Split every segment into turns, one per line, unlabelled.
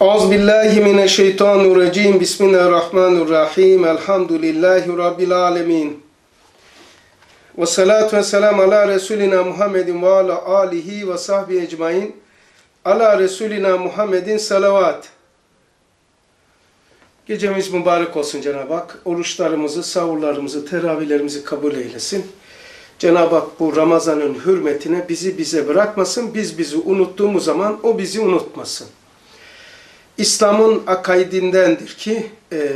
Euzubillahimineşşeytanirracim. Bismillahirrahmanirrahim. Elhamdülillahi Rabbil alemin. Ve salatu ve selam ala Resulina Muhammedin ve ala alihi ve sahbihi ecmain. Ala Resulina Muhammedin salavat. Gecemiz mübarek olsun Cenab-ı Hak. Oruçlarımızı, sahurlarımızı, teravihlerimizi kabul eylesin. Cenab-ı Hak bu Ramazan'ın hürmetine bizi bize bırakmasın. Biz bizi unuttuğumuz zaman o bizi unutmasın. İslam'ın akaidindendir ki e,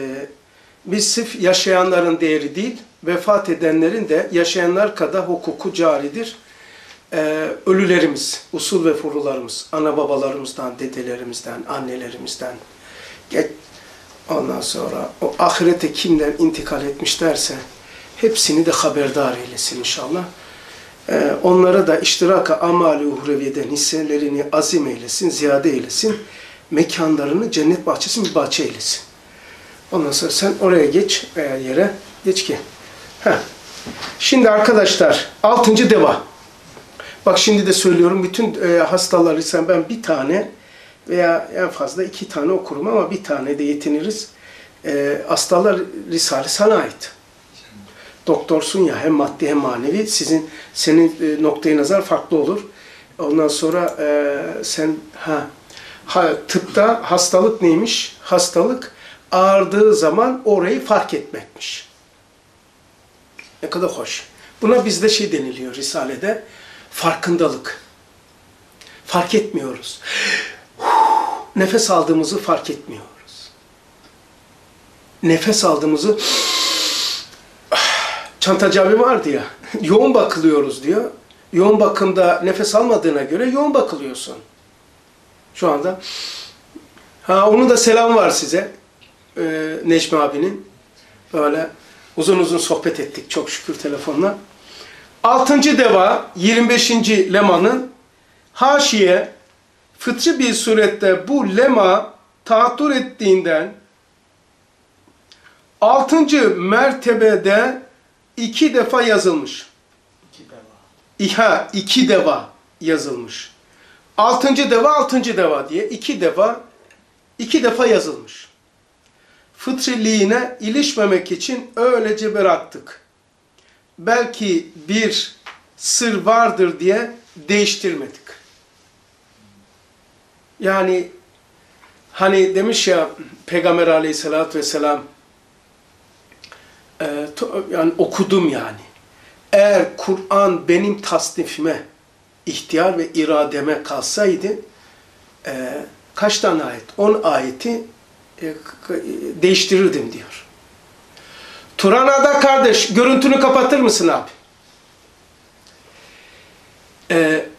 biz sırf yaşayanların değeri değil, vefat edenlerin de yaşayanlar kadar hukuku caridir. E, ölülerimiz, usul ve furularımız, ana babalarımızdan, dedelerimizden, annelerimizden, ondan sonra o ahirete kimler intikal etmişlerse hepsini de haberdar eylesin inşallah. E, onlara da iştiraka amali uhreviyeden hisselerini azim eylesin, ziyade eylesin mekanlarını cennet bahçesi bir bahçe eylesin. Ondan sonra sen oraya geç veya yere geç ki. Heh. Şimdi arkadaşlar altıncı deva. Bak şimdi de söylüyorum bütün e, hastalar ise ben bir tane veya en fazla iki tane okurum ama bir tane de yetiniriz. E, hastalar Risale sana ait. Doktorsun ya hem maddi hem manevi. Sizin senin e, noktayı nazar farklı olur. Ondan sonra e, sen ha Ha, tıpta hastalık neymiş? Hastalık ağırdığı zaman orayı fark etmekmiş. Ne kadar hoş. Buna bizde şey deniliyor Risale'de. Farkındalık. Fark etmiyoruz. Nefes aldığımızı fark etmiyoruz. Nefes aldığımızı çantacı abi vardı ya. Yoğun bakılıyoruz diyor. Yoğun bakımda nefes almadığına göre yoğun bakılıyorsun. Şu anda. Ha onun da selam var size. Ee, Necmi abinin. Böyle uzun uzun sohbet ettik çok şükür telefonla. Altıncı deva 25. lemanın haşiye fıtri bir surette bu lema tahattür ettiğinden altıncı mertebede iki defa yazılmış. İki deva. İha, iki deva yazılmış. Altıncı deva, altıncı deva diye iki defa iki defa yazılmış. Fıtriliğine ilişmemek için öylece bıraktık. Belki bir sır vardır diye değiştirmedik. Yani hani demiş ya Peygamber aleyhissalatü vesselam e, yani okudum yani. Eğer Kur'an benim tasnifime ihtiyar ve irademe kalsaydı e, kaç tane ayet? 10 ayeti e, değiştirirdim diyor. Turana'da kardeş görüntünü kapatır mısın abi?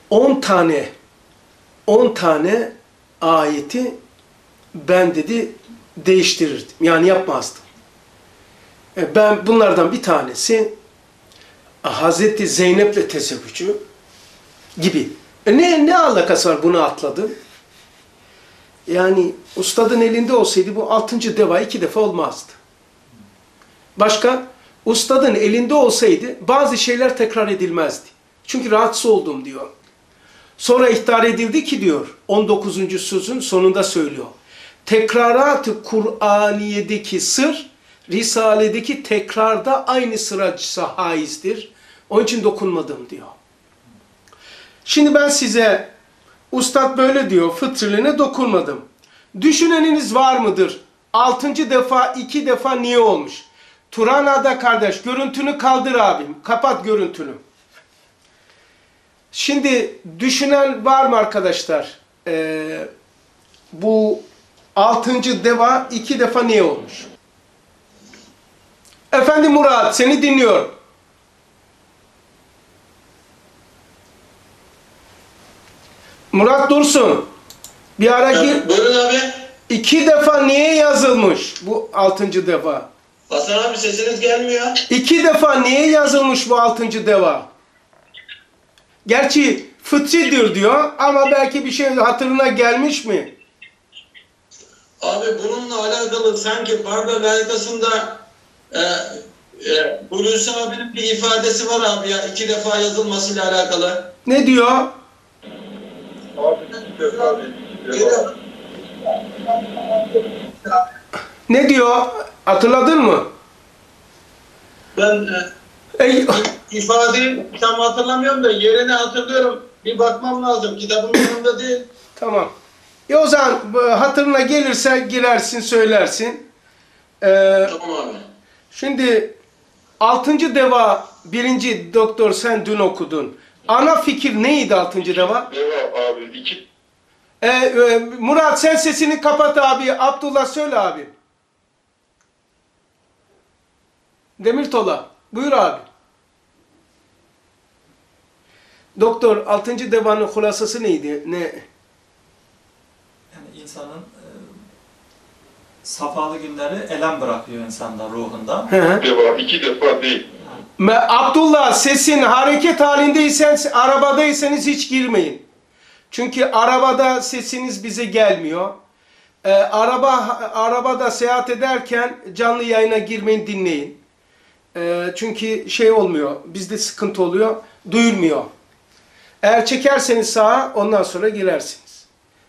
10 e, tane 10 tane ayeti ben dedi değiştirirdim. Yani yapmazdım. E, ben bunlardan bir tanesi Hazreti Zeynep'le tezevvücü gibi. E ne, ne alakası var bunu atladım? Yani ustadın elinde olsaydı bu altıncı deva iki defa olmazdı. Başka? Ustadın elinde olsaydı bazı şeyler tekrar edilmezdi. Çünkü rahatsız oldum diyor. Sonra ihtar edildi ki diyor 19. sözün sonunda söylüyor. Tekrarat-ı Kur'aniye'deki sır Risale'deki tekrarda aynı sıra haizdir. Onun için dokunmadım diyor. Şimdi ben size ustad böyle diyor fıtriliğine dokunmadım. Düşüneniniz var mıdır? Altıncı defa iki defa niye olmuş? Turana'da kardeş görüntünü kaldır abim. Kapat görüntünü. Şimdi düşünen var mı arkadaşlar? Ee, bu altıncı deva iki defa niye olmuş? Efendim Murat seni dinliyorum. Murat Dursun. Bir ara gir.
Buyurun abi.
İki defa niye yazılmış bu altıncı defa?
Hasan abi sesiniz gelmiyor.
İki defa niye yazılmış bu altıncı deva? Gerçi fıtridir diyor ama belki bir şey hatırına gelmiş mi?
Abi bununla alakalı sanki Barda layıkasında e, e, Hulusi abinin bir ifadesi var abi ya iki defa yazılmasıyla alakalı.
Ne diyor?
Abi,
Ne diyor? Hatırladın mı?
Ben e,
Ey,
ifadeyi tam hatırlamıyorum da yerini hatırlıyorum. Bir bakmam lazım. Kitabın yanında değil.
tamam. E o zaman e, hatırına gelirse girersin söylersin. Ee,
Tamam abi.
Şimdi altıncı deva birinci doktor sen dün okudun. Ana fikir neydi altıncı deva?
Deva abi iki
Ee, e, Murat sen sesini kapat abi. Abdullah söyle abi. Demirtola. Buyur abi. Doktor altıncı devanın hulasası neydi? Ne?
Yani insanın safalı günleri elem bırakıyor insanda ruhunda.
Hı.
defa iki defa değil.
Me- Abdullah sesin hareket halindeysen arabadaysanız hiç girmeyin. Çünkü arabada sesiniz bize gelmiyor. Ee, araba arabada seyahat ederken canlı yayına girmeyin dinleyin. Ee, çünkü şey olmuyor. Bizde sıkıntı oluyor. Duyulmuyor. Eğer çekerseniz sağa ondan sonra girersiniz.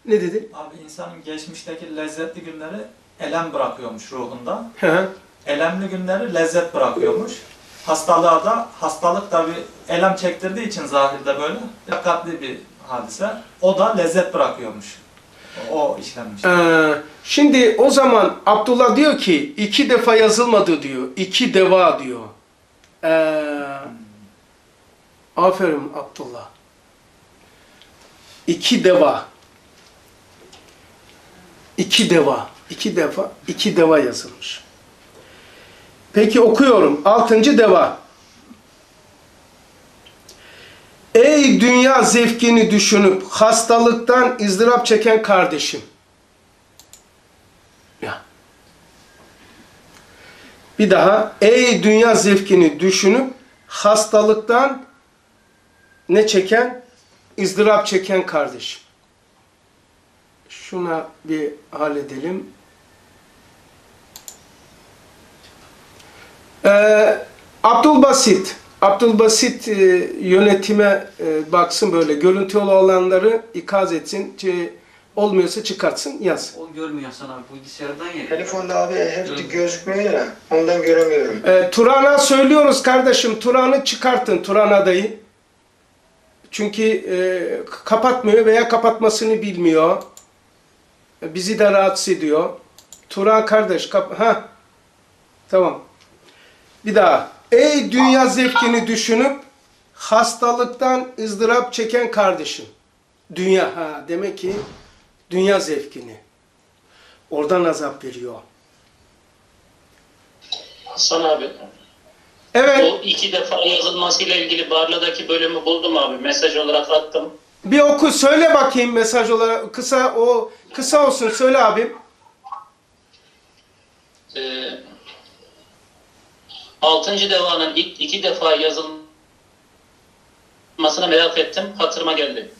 Ne dedi?
Abi insanın geçmişteki lezzetli günleri elem bırakıyormuş ruhunda. Elemli günleri lezzet bırakıyormuş. Hastalığa da hastalık da bir elem çektirdiği için zahirde böyle dikkatli bir hadise. O da lezzet bırakıyormuş. O işlenmiş.
Ee, şimdi o zaman Abdullah diyor ki iki defa yazılmadı diyor. İki deva diyor. Ee, aferin Abdullah. İki deva. İki deva. İki defa. iki deva yazılmış. Peki okuyorum. Altıncı deva. Ey dünya zevkini düşünüp hastalıktan ızdırap çeken kardeşim. Ya. Bir daha. Ey dünya zevkini düşünüp hastalıktan ne çeken? ızdırap çeken kardeşim. Şuna bir halledelim. Ee, Abdülbasit. Abdülbasit e, yönetime e, baksın böyle görüntülü olanları ikaz etsin. Ç- olmuyorsa çıkartsın yaz.
O görmüyor Hasan abi bilgisayardan ya.
Telefonda abi hep gözükmüyor ya. Ondan göremiyorum.
Ee, Turan'a söylüyoruz kardeşim. Turan'ı çıkartın Turan adayı. Çünkü e, kapatmıyor veya kapatmasını bilmiyor. Bizi de rahatsız ediyor. Turan kardeş kap ha. Tamam. Bir daha. Ey dünya zevkini düşünüp hastalıktan ızdırap çeken kardeşim. Dünya ha demek ki dünya zevkini. Oradan azap veriyor.
Hasan abi,
Evet.
bu iki defa yazılmasıyla ilgili Barla'daki bölümü buldum abi. Mesaj olarak attım.
Bir oku söyle bakayım mesaj olarak kısa o kısa olsun söyle abim.
Ee, altıncı devanın ilk iki defa yazılmasını merak ettim. Hatırıma geldi.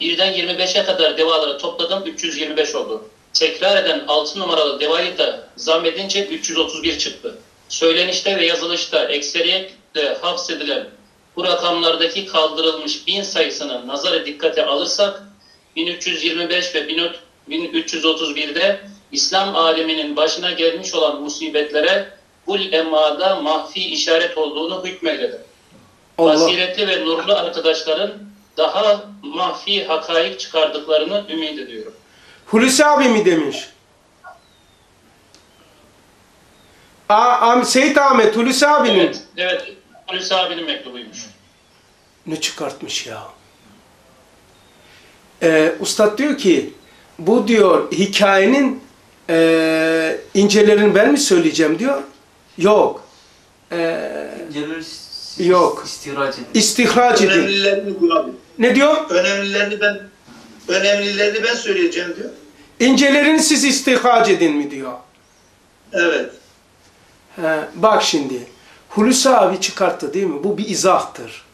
Birden 25'e kadar devaları topladım. 325 oldu. Tekrar eden 6 numaralı devayı da zam edince 331 çıktı. Söylenişte ve yazılışta ekseriyetle hafzedilen bu rakamlardaki kaldırılmış bin sayısını nazara dikkate alırsak 1325 ve 1331'de İslam aleminin başına gelmiş olan musibetlere bu emada mahfi işaret olduğunu.
Allah.
Basiretli ve nurlu arkadaşların daha mahfi hakaik çıkardıklarını ümit ediyorum.
Hulusi abi mi demiş? Aa, Seyit Ahmet Hulusi abinin
Evet, evet. Hulusi abinin mektubuymuş.
ne çıkartmış ya? Ee, Ustad diyor ki bu diyor hikayenin e, incelerini ben mi söyleyeceğim diyor. Yok. Ee, Yok.
istihraç edin.
istihraç edin.
Önemlilerini bu abi.
Ne diyor?
Önemlilerini ben önemlilerini ben söyleyeceğim diyor.
İncelerini siz istihraç edin mi diyor.
Evet.
He, bak şimdi Hulusi abi çıkarttı değil mi? Bu bir izahtır.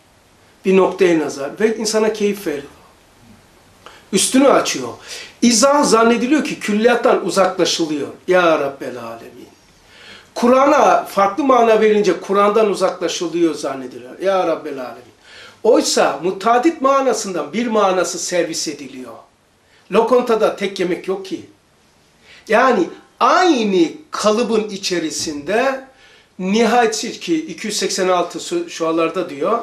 Bir noktaya nazar ve insana keyif veriyor. Üstünü açıyor. İzah zannediliyor ki külliyattan uzaklaşılıyor. Ya Rabbel Alemin. Kur'an'a farklı mana verince Kur'an'dan uzaklaşılıyor zannediliyor. Ya Rabbel Alemin. Oysa mutadit manasından bir manası servis ediliyor. Lokantada tek yemek yok ki. Yani aynı kalıbın içerisinde nihayetsiz ki 286 şu- şualarda diyor.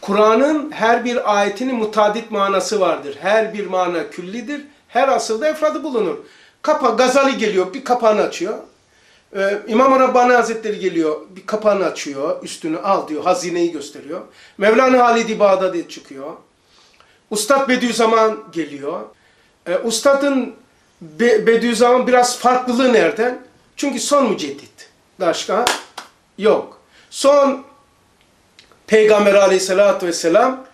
Kur'an'ın her bir ayetinin mutadit manası vardır. Her bir mana küllidir. Her asılda efradı bulunur. Kapa, Gazali geliyor, bir kapağını açıyor. Ee, İmam Rabbani Hazretleri geliyor, bir kapağını açıyor, üstünü al diyor, hazineyi gösteriyor. Mevlana Halid-i Bağdadi çıkıyor. Ustad Bediüzzaman geliyor. Ee, Ustad'ın Be Bediüzzaman biraz farklılığı nereden? Çünkü son müceddit. Başka yok. Son Peygamber aleyhissalatü vesselam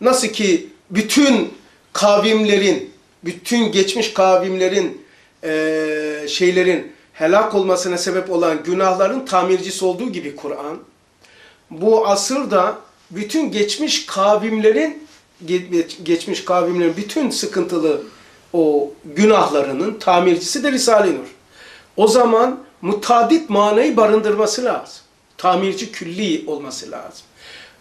nasıl ki bütün kavimlerin, bütün geçmiş kavimlerin eee, şeylerin helak olmasına sebep olan günahların tamircisi olduğu gibi Kur'an, bu asırda bütün geçmiş kavimlerin ge- geçmiş kavimlerin bütün sıkıntılı o günahlarının tamircisi de Risale-i Nur. O zaman mutadit manayı barındırması lazım. Tamirci külli olması lazım.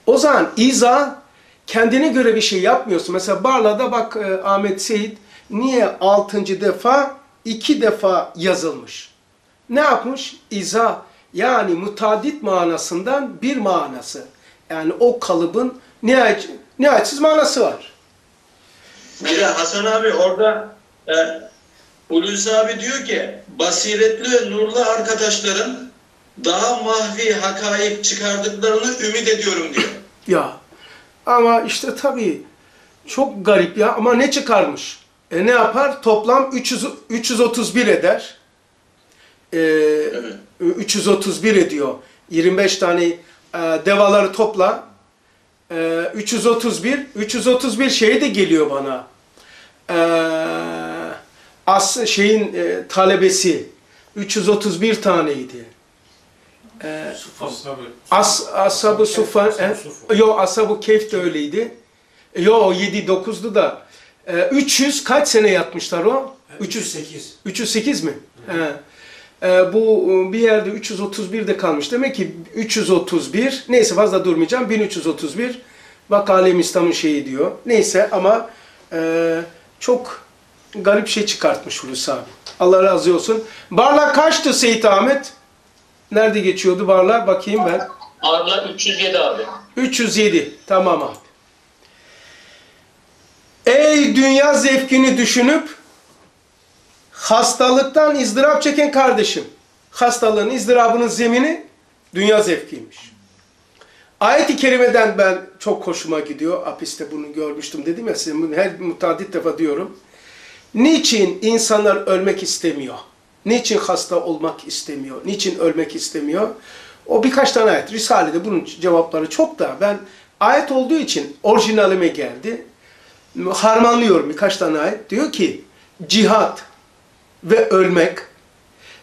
O zaman iza kendine göre bir şey yapmıyorsun. Mesela Barla'da bak e, Ahmet Seyit niye altıncı defa iki defa yazılmış? Ne yapmış? İza yani mutadit manasından bir manası. Yani o kalıbın nihayet, nihayetsiz manası var.
Bir de Hasan abi orada e, Hulusi abi diyor ki basiretli nurlu arkadaşların daha mahvi hakaik çıkardıklarını ümit ediyorum diyor.
Ya ama işte tabii çok garip ya ama ne çıkarmış? E ne yapar? Toplam 300, 331 eder. E, 331 ediyor. 25 tane e, devaları topla. E, 331, 331 şey de geliyor bana. E, as şeyin e, talebesi 331 taneydi. As, Ashab-ı Sufa, e, yo Ashab-ı Kehf de öyleydi. E, Yo 7 9'du da. E, 300 kaç sene yatmışlar o?
308.
308 mi? He. E, bu e, bir yerde 331 de kalmış. Demek ki 331, neyse fazla durmayacağım. 1331 bak Alem İslam'ın şeyi diyor. Neyse ama e, çok garip şey çıkartmış Hulusi abi. Allah razı olsun. Barla kaçtı Seyit Ahmet? Nerede geçiyordu Barla? Bakayım ben.
Arla 307 abi.
307. Tamam abi. Ey dünya zevkini düşünüp hastalıktan izdırap çeken kardeşim. Hastalığın izdırabının zemini dünya zevkiymiş. Ayet-i kerimeden ben çok hoşuma gidiyor. Apiste bunu görmüştüm dedim ya size her mutadit defa diyorum. Niçin insanlar ölmek istemiyor? Niçin hasta olmak istemiyor? Niçin ölmek istemiyor? O birkaç tane ayet. Risale'de bunun cevapları çok da ben ayet olduğu için orijinalime geldi. Harmanlıyorum birkaç tane ayet. Diyor ki cihat ve ölmek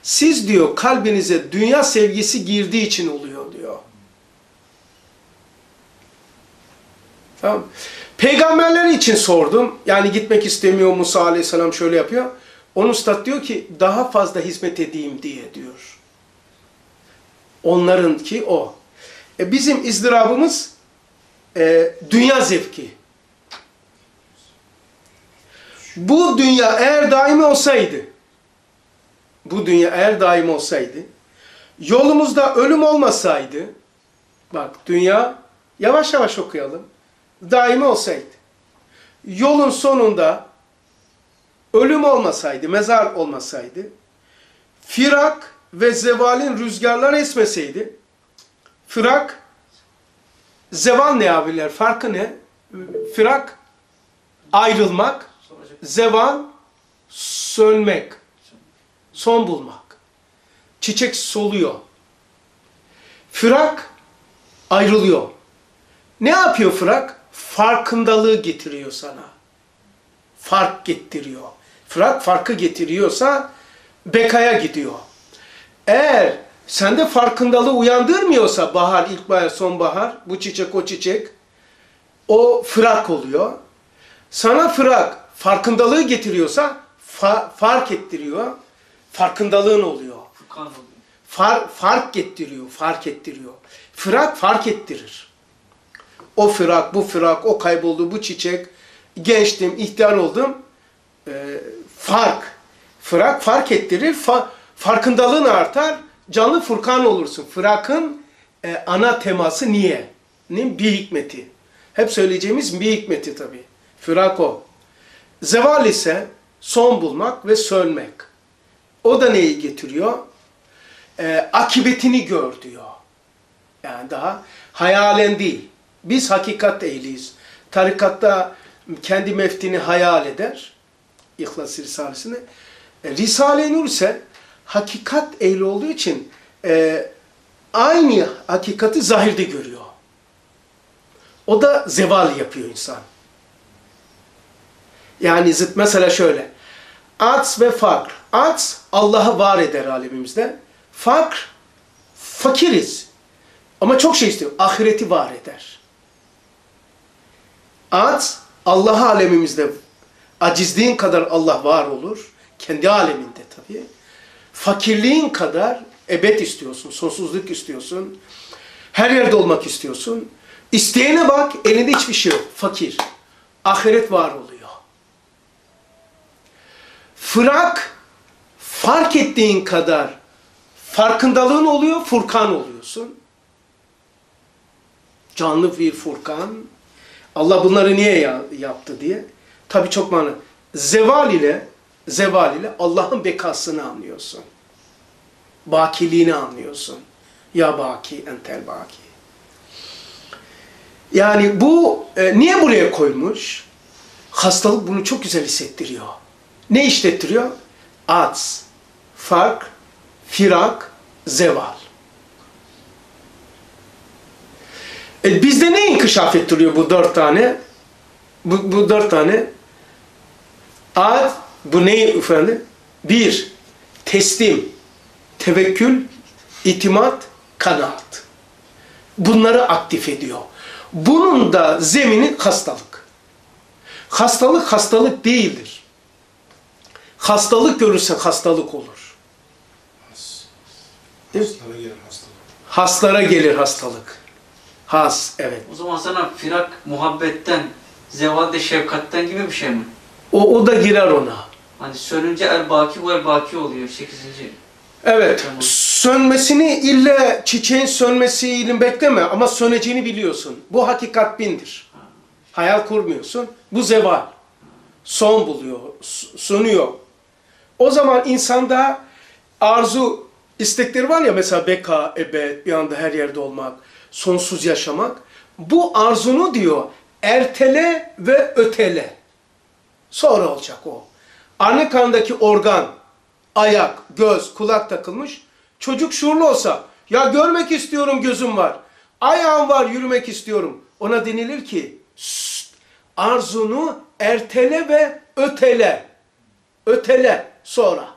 siz diyor kalbinize dünya sevgisi girdiği için oluyor diyor. Tamam. Peygamberler için sordum. Yani gitmek istemiyor Musa aleyhisselam şöyle yapıyor. Onun üstad diyor ki daha fazla hizmet edeyim diye diyor. Onların ki o. E bizim izdırabımız e, dünya zevki. Bu dünya eğer daimi olsaydı, bu dünya eğer daim olsaydı, yolumuzda ölüm olmasaydı, bak dünya, yavaş yavaş okuyalım, daimi olsaydı, yolun sonunda ölüm olmasaydı, mezar olmasaydı, firak ve zevalin rüzgarlar esmeseydi, firak, zeval ne abiler, farkı ne? Firak, ayrılmak, zeval, sönmek, son bulmak. Çiçek soluyor. Firak, ayrılıyor. Ne yapıyor firak? Farkındalığı getiriyor sana. Fark getiriyor. Firak farkı getiriyorsa bekaya gidiyor. Eğer sende farkındalığı uyandırmıyorsa bahar, ilkbahar, sonbahar, bu çiçek o çiçek, o fırak oluyor. Sana fırak farkındalığı getiriyorsa fa- fark ettiriyor. Farkındalığın oluyor.
Furkan oluyor.
Far, fark ettiriyor, fark ettiriyor. Fırak fark ettirir. O fırak, bu fırak, o kayboldu, bu çiçek, gençtim, ihtiyar oldum. Ee, fark. Fırak fark ettirir, fa- farkındalığın artar, canlı furkan olursun. Fırakın e, ana teması niye? Nin bir hikmeti. Hep söyleyeceğimiz bir hikmeti tabii. Fırak o. Zeval ise son bulmak ve sönmek. O da neyi getiriyor? Ee, akibetini gör diyor. Yani daha hayalen değil. Biz hakikat ehliyiz. Tarikatta kendi meftini hayal eder. İhlas Risalesi'ne. E, Risale-i Nur ise hakikat ehli olduğu için e, aynı hakikati zahirde görüyor. O da zeval yapıyor insan. Yani zıt mesela şöyle. Ats ve fakr. Ats Allah'ı var eder alemimizde. Fakr fakiriz. Ama çok şey istiyor. Ahireti var eder. Ats Allah alemimizde acizliğin kadar Allah var olur. Kendi aleminde tabii. Fakirliğin kadar ebed istiyorsun, sonsuzluk istiyorsun. Her yerde olmak istiyorsun. İsteyene bak, elinde hiçbir şey yok. Fakir. Ahiret var oluyor. Fırak, fark ettiğin kadar farkındalığın oluyor, furkan oluyorsun. Canlı bir furkan. Allah bunları niye ya- yaptı diye. Tabii çok mana. Zeval ile, zeval ile Allah'ın bekasını anlıyorsun. Bakiliğini anlıyorsun. Ya baki, entel baki. Yani bu e, niye buraya koymuş? Hastalık bunu çok güzel hissettiriyor. Ne işlettiriyor? Ats, fark, firak, zeval. E, bizde ne inkişaf ettiriyor bu dört tane? Bu, bu dört tane. Ad, bu ne efendim? Bir, teslim, tevekkül, itimat, kanaat. Bunları aktif ediyor. Bunun da zemini hastalık. Hastalık hastalık değildir. Hastalık görürsen hastalık olur.
Hastane gelir hastalık.
Haslara gelir hastalık. Has, evet.
O zaman sana firak muhabbetten, zeval de şefkatten gibi bir şey mi?
O, o da girer ona.
Hani sönünce el baki bu el baki oluyor 8.
Evet.
Tamam.
Sönmesini ille çiçeğin sönmesiyle bekleme ama söneceğini biliyorsun. Bu hakikat bindir. Hayal kurmuyorsun. Bu zeval. Son buluyor. Sönüyor. O zaman insanda arzu istekleri var ya mesela beka, ebed, bir anda her yerde olmak, sonsuz yaşamak. Bu arzunu diyor ertele ve ötele. Sonra olacak o. Anne karnındaki organ, ayak, göz, kulak takılmış. Çocuk şuurlu olsa, ya görmek istiyorum gözüm var. Ayağım var yürümek istiyorum. Ona denilir ki, "Şşt, arzunu ertele ve ötele. Ötele sonra.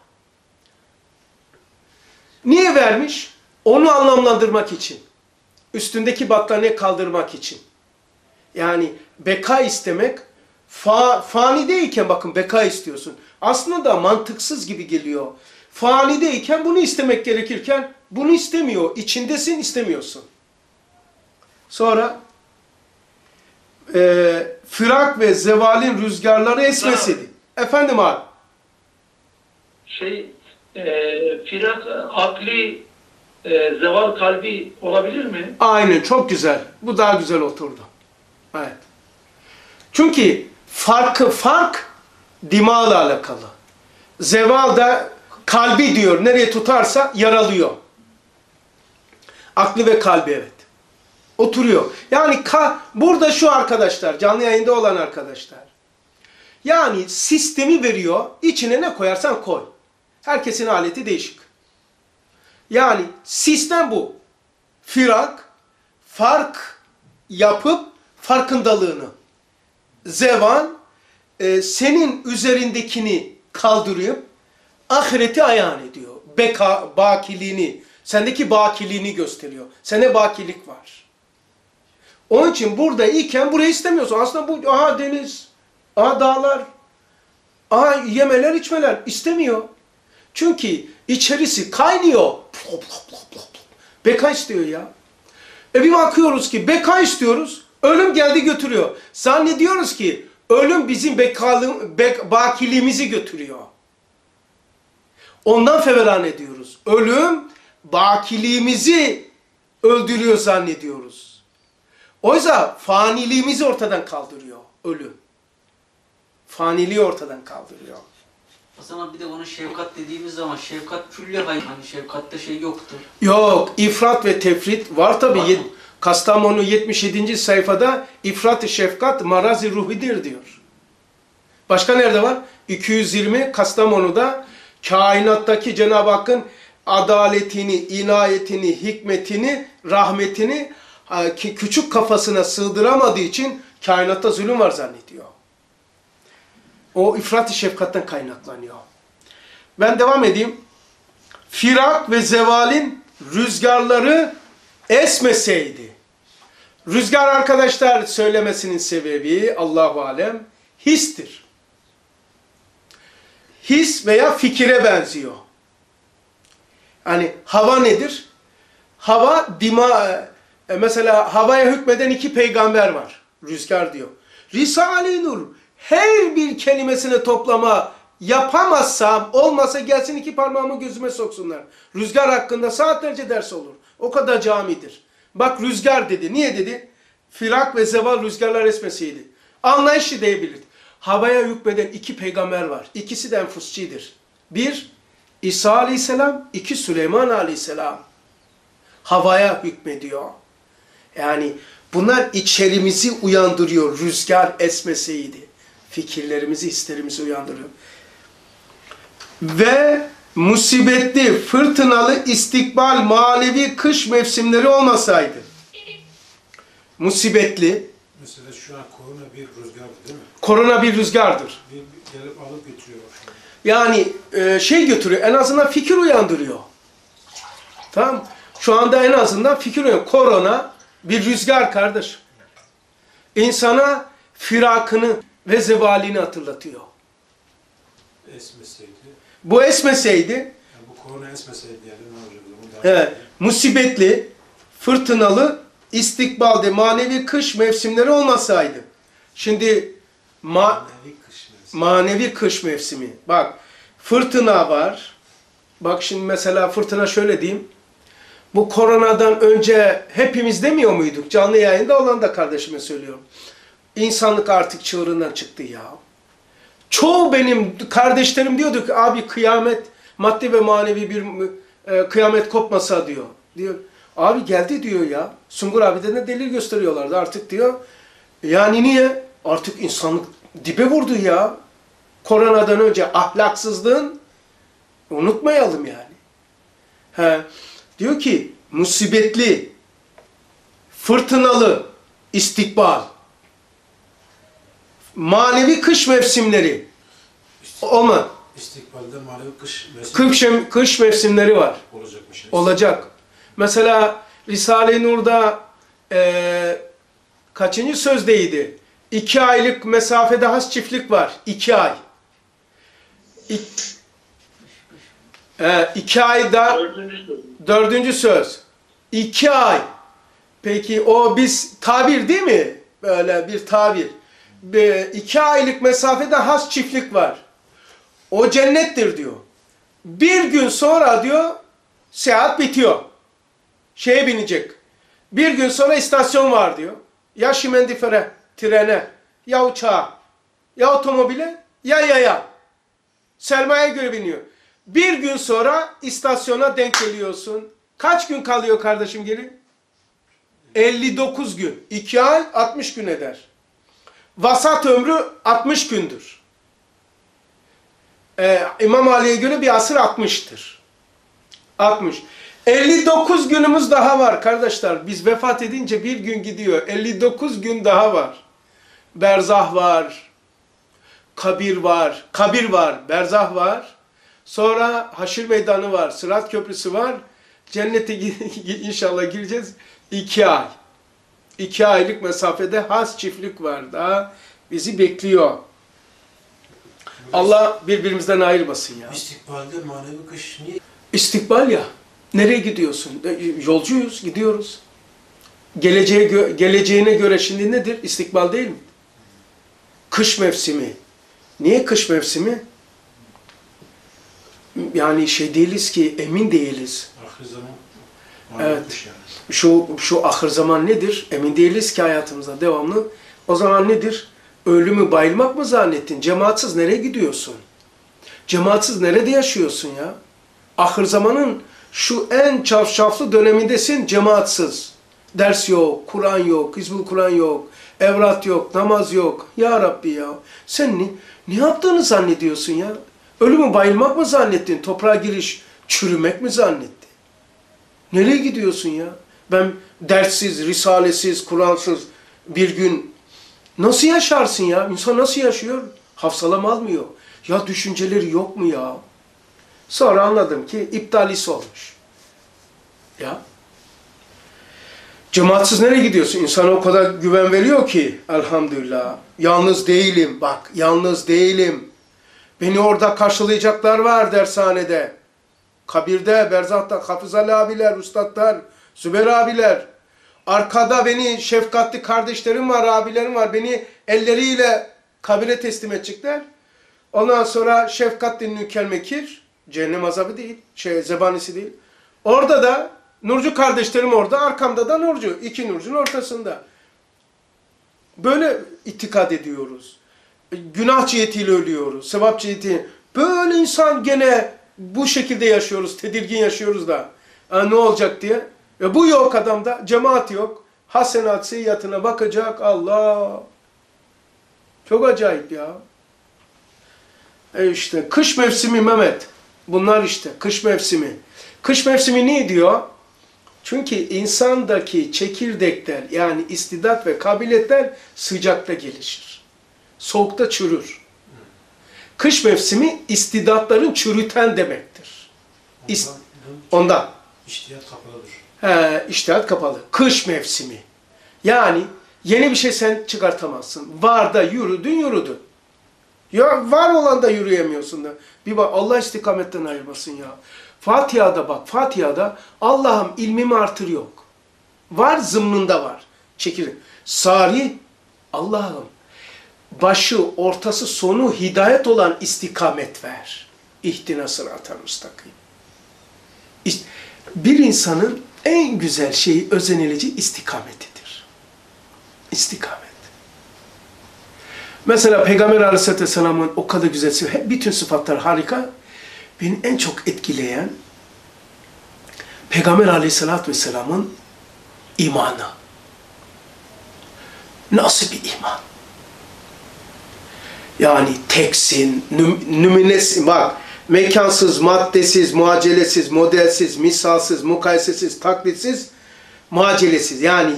Niye vermiş? Onu anlamlandırmak için. Üstündeki battaniye kaldırmak için. Yani beka istemek fa, fanideyken bakın beka istiyorsun. Aslında mantıksız gibi geliyor. Fanideyken bunu istemek gerekirken bunu istemiyor. İçindesin istemiyorsun. Sonra e, firak ve zevalin rüzgarları esmesiydi. Efendim abi.
şey e, firak akli e, zeval kalbi olabilir mi?
Aynen çok güzel. Bu daha güzel oturdu. Evet. Çünkü farkı fark dimağla alakalı. Zeval da kalbi diyor. Nereye tutarsa yaralıyor. Aklı ve kalbi evet. Oturuyor. Yani ka, burada şu arkadaşlar, canlı yayında olan arkadaşlar. Yani sistemi veriyor. içine ne koyarsan koy. Herkesin aleti değişik. Yani sistem bu. Firak, fark yapıp farkındalığını. Zevan, e, senin üzerindekini kaldırıp ahireti ayan ediyor. Beka, bakiliğini, sendeki bakiliğini gösteriyor. Sende bakilik var. Onun için burada iken burayı istemiyorsun. Aslında bu aha deniz, aha dağlar, aha yemeler içmeler istemiyor. Çünkü içerisi kaynıyor. Beka istiyor ya. E bir bakıyoruz ki beka istiyoruz. Ölüm geldi götürüyor. Zannediyoruz ki ölüm bizim bekalı, bek, bakiliğimizi götürüyor. Ondan feveran ediyoruz. Ölüm bakiliğimizi öldürüyor zannediyoruz. Oysa faniliğimizi ortadan kaldırıyor ölüm. Faniliği ortadan kaldırıyor.
O zaman bir de onun şefkat dediğimiz zaman şefkat külli hayır. Hani şefkatte şey yoktur.
Yok, ifrat ve tefrit var tabi.
Var mı?
Kastamonu 77. sayfada ifrat-ı şefkat marazi ruhidir diyor. Başka nerede var? 220 Kastamonu'da kainattaki Cenab-ı Hakk'ın adaletini, inayetini, hikmetini, rahmetini küçük kafasına sığdıramadığı için kainatta zulüm var zannediyor. O ifrat-ı şefkatten kaynaklanıyor. Ben devam edeyim. Firak ve zevalin rüzgarları esmeseydi. Rüzgar arkadaşlar söylemesinin sebebi Allahu alem histir. His veya fikire benziyor. Yani hava nedir? Hava dima e, mesela havaya hükmeden iki peygamber var. Rüzgar diyor. Risale-i Nur her bir kelimesini toplama yapamazsam olmasa gelsin iki parmağımı gözüme soksunlar. Rüzgar hakkında saatlerce ders olur. O kadar camidir. Bak rüzgar dedi. Niye dedi? Firak ve zeval rüzgarlar esmesiydi. Anlayışı diyebilir. Havaya hükmeden iki peygamber var. İkisi de enfusçidir. Bir, İsa aleyhisselam, iki Süleyman aleyhisselam. Havaya hükmediyor. Yani bunlar içerimizi uyandırıyor. Rüzgar esmeseydi. Fikirlerimizi, hislerimizi uyandırıyor. Ve musibetli, fırtınalı istikbal, manevi kış mevsimleri olmasaydı. Musibetli,
Mesela şu an korona bir rüzgardı değil mi?
korona bir rüzgardır.
Bir, bir gelip alıp götürüyor.
Yani e, şey götürüyor, en azından fikir uyandırıyor. Tamam Şu anda en azından fikir uyandırıyor. Korona bir rüzgar kardeş. İnsana firakını ve zevalini hatırlatıyor.
Esmeseydi,
Bu esmeseydi,
yani bu korona esmeseydi diyelim ne olacak? o zaman? Daha
evet, musibetli, fırtınalı, istikbalde manevi kış mevsimleri olmasaydı. Şimdi ma
Manevi kış mevsimi.
manevi kış mevsimi. Bak fırtına var. Bak şimdi mesela fırtına şöyle diyeyim. Bu koronadan önce hepimiz demiyor muyduk? Canlı yayında olan da kardeşime söylüyorum. İnsanlık artık çığırından çıktı ya. Çoğu benim kardeşlerim diyordu ki abi kıyamet maddi ve manevi bir e, kıyamet kopmasa diyor. Diyor. Abi geldi diyor ya. Sungur abi de delil gösteriyorlardı artık diyor. Yani niye? Artık insanlık dibe vurdu ya. Koronadan önce ahlaksızlığın unutmayalım yani. He. Diyor ki musibetli, fırtınalı istikbal, manevi kış mevsimleri olma.
İstikbalde manevi kış mevsimi
Kış, kış mevsimleri var.
olacakmış.
Olacak. Mesela Risale-i Nur'da eee kaçıncı sözdeydi? İki aylık mesafede has çiftlik var. İki ay. İk, Ee, iki ayda
Dördüncü
dördüncü söz. İki ay. Peki o biz tabir değil mi? Böyle bir tabir. İki aylık mesafede has çiftlik var. O cennettir diyor. Bir gün sonra diyor seyahat bitiyor. Şeye binecek. Bir gün sonra istasyon var diyor. Ya şimendifere, trene, ya uçağa, ya otomobile, ya yaya. Selma'ya göre biniyor. Bir gün sonra istasyona denk geliyorsun. Kaç gün kalıyor kardeşim geri? 59 gün. 2 ay 60 gün eder. Vasat ömrü 60 gündür. Ee, İmam Ali'ye göre bir asır 60'tır. 60. 59 günümüz daha var kardeşler. Biz vefat edince bir gün gidiyor. 59 gün daha var. Berzah var. Kabir var. Kabir var. Berzah var. Sonra haşir meydanı var. Sırat köprüsü var. Cennete inşallah gireceğiz. İki ay. İki aylık mesafede has çiftlik var. Daha bizi bekliyor. Allah birbirimizden ayırmasın ya.
İstikbalde manevi kış niye?
İstikbal ya. Nereye gidiyorsun? E, Yolcuyuz, gidiyoruz. Geleceğe gö- geleceğine göre şimdi nedir? İstikbal değil mi? Kış mevsimi. Niye kış mevsimi? yani şey değiliz ki emin değiliz.
Ahir zaman
Evet.
kış yani.
Şu şu ahır zaman nedir? Emin değiliz ki hayatımızda devamlı. O zaman nedir? Ölümü bayılmak mı zannettin? Cemaatsiz nereye gidiyorsun? Cemaatsiz nerede yaşıyorsun ya? Ahır zamanın şu en çarşaflı dönemindesin cemaatsiz. Ders yok, Kur'an yok, Hizbul Kur'an yok, evrat yok, namaz yok. Ya Rabbi ya sen ne, ne yaptığını zannediyorsun ya? Ölümü bayılmak mı zannettin? Toprağa giriş çürümek mi zannettin? Nereye gidiyorsun ya? Ben derssiz, risalesiz, Kur'ansız bir gün nasıl yaşarsın ya? İnsan nasıl yaşıyor? Hafsalam almıyor. Ya düşünceleri yok mu ya? Sonra anladım ki iptalisi olmuş. Ya. Cemaatsiz nereye gidiyorsun? İnsana o kadar güven veriyor ki elhamdülillah. Yalnız değilim. Bak yalnız değilim. Beni orada karşılayacaklar var dershanede. Kabirde, Berzah'ta Hafız Ali abiler, üstadlar, Zübeyir abiler. Arkada beni şefkatli kardeşlerim var, abilerim var. Beni elleriyle kabire teslim edecekler. Ondan sonra şefkatli Nükel Mekir, cehennem azabı değil, şey zebanisi değil. Orada da Nurcu kardeşlerim orada, arkamda da Nurcu. İki Nurcu'nun ortasında. Böyle itikad ediyoruz. Günah cihetiyle ölüyoruz, sevap ciheti. Böyle insan gene bu şekilde yaşıyoruz, tedirgin yaşıyoruz da. Ha, ne olacak diye. E bu yok adamda, cemaat yok. Hasenat seyyatına bakacak Allah. Çok acayip ya. E işte kış mevsimi Mehmet. Bunlar işte kış mevsimi. Kış mevsimi ne diyor? Çünkü insandaki çekirdekler yani istidat ve kabiliyetler sıcakta gelişir. Soğukta çürür. Kış mevsimi istidatların çürüten demektir. İst-
Ondan,
Ondan.
iştiyat kapalıdır.
He, iştihat kapalı. Kış mevsimi. Yani yeni bir şey sen çıkartamazsın. Var da yürüdün yürüdün. Ya var olan da yürüyemiyorsun da. Bir bak Allah istikametten ayırmasın ya. Fatiha'da bak Fatiha'da Allah'ım ilmimi artır yok. Var zımnında var. Çekil. Sari Allah'ım başı ortası sonu hidayet olan istikamet ver. İhtina sıratel müstakim. Bir insanın en güzel şeyi özenilici istikametidir. İstikamet. Mesela Peygamber Aleyhisselatü Vesselam'ın o kadar güzel, hep bütün sıfatlar harika. Beni en çok etkileyen Peygamber Aleyhisselatü Vesselam'ın imanı. Nasıl bir iman? Yani teksin, nüm, nümunesi, bak mekansız, maddesiz, muacelesiz, modelsiz, misalsiz, mukayesesiz, taklitsiz, muacelesiz. Yani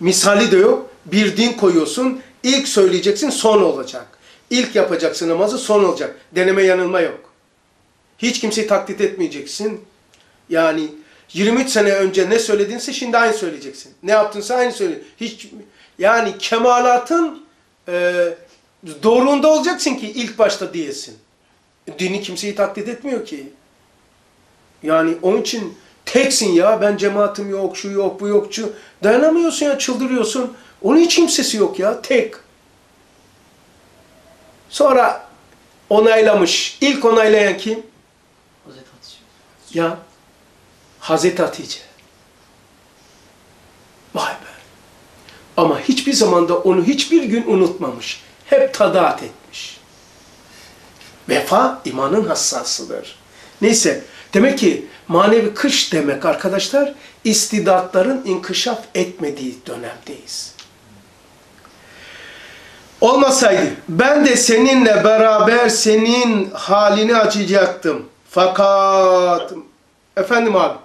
misali de yok. Bir din koyuyorsun, ilk söyleyeceksin, son olacak. İlk yapacaksın namazı, son olacak. Deneme yanılma yok. Hiç kimseyi taklit etmeyeceksin. Yani 23 sene önce ne söyledinse şimdi aynı söyleyeceksin. Ne yaptınsa aynı söyle. Hiç yani kemalatın e, doğruunda olacaksın ki ilk başta diyesin. Dini kimseyi taklit etmiyor ki. Yani onun için teksin ya ben cemaatim yok, şu yok, bu yok, şu. Dayanamıyorsun ya çıldırıyorsun. Onun hiç kimsesi yok ya tek. Sonra onaylamış. İlk onaylayan kim?
Hazreti Hatice.
Ya Hazreti Hatice. Vay be. Ama hiçbir zamanda onu hiçbir gün unutmamış. Hep tadaat etmiş. Vefa imanın hassasıdır. Neyse demek ki manevi kış demek arkadaşlar istidatların inkişaf etmediği dönemdeyiz. Olmasaydı ben de seninle beraber senin halini açacaktım. Fakat efendim abi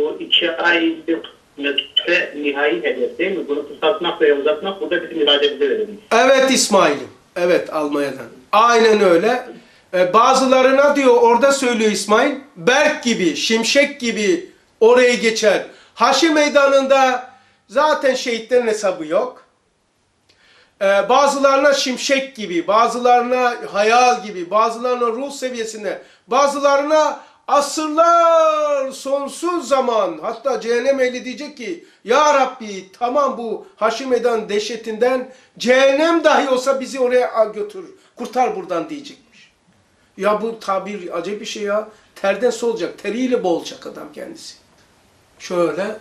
O iki aylık nütfe nihai hedef değil mi? Bunu kısaltmak veya uzatmak burada bizim irademize verilmiş.
Evet İsmail'im. Evet Almanya'dan. Aynen öyle. Ee, bazılarına diyor orada söylüyor İsmail. Berk gibi, şimşek gibi orayı geçer. Haşi meydanında zaten şehitlerin hesabı yok. Ee, bazılarına şimşek gibi, bazılarına hayal gibi, bazılarına ruh seviyesinde, bazılarına asırlar sonsuz zaman hatta cehennem ehli diyecek ki Ya Rabbi tamam bu Haşi Meydan dehşetinden cehennem dahi olsa bizi oraya götür kurtar buradan diyecekmiş. Ya bu tabir acayip bir şey ya. Terden solacak. Teriyle boğulacak adam kendisi. Şöyle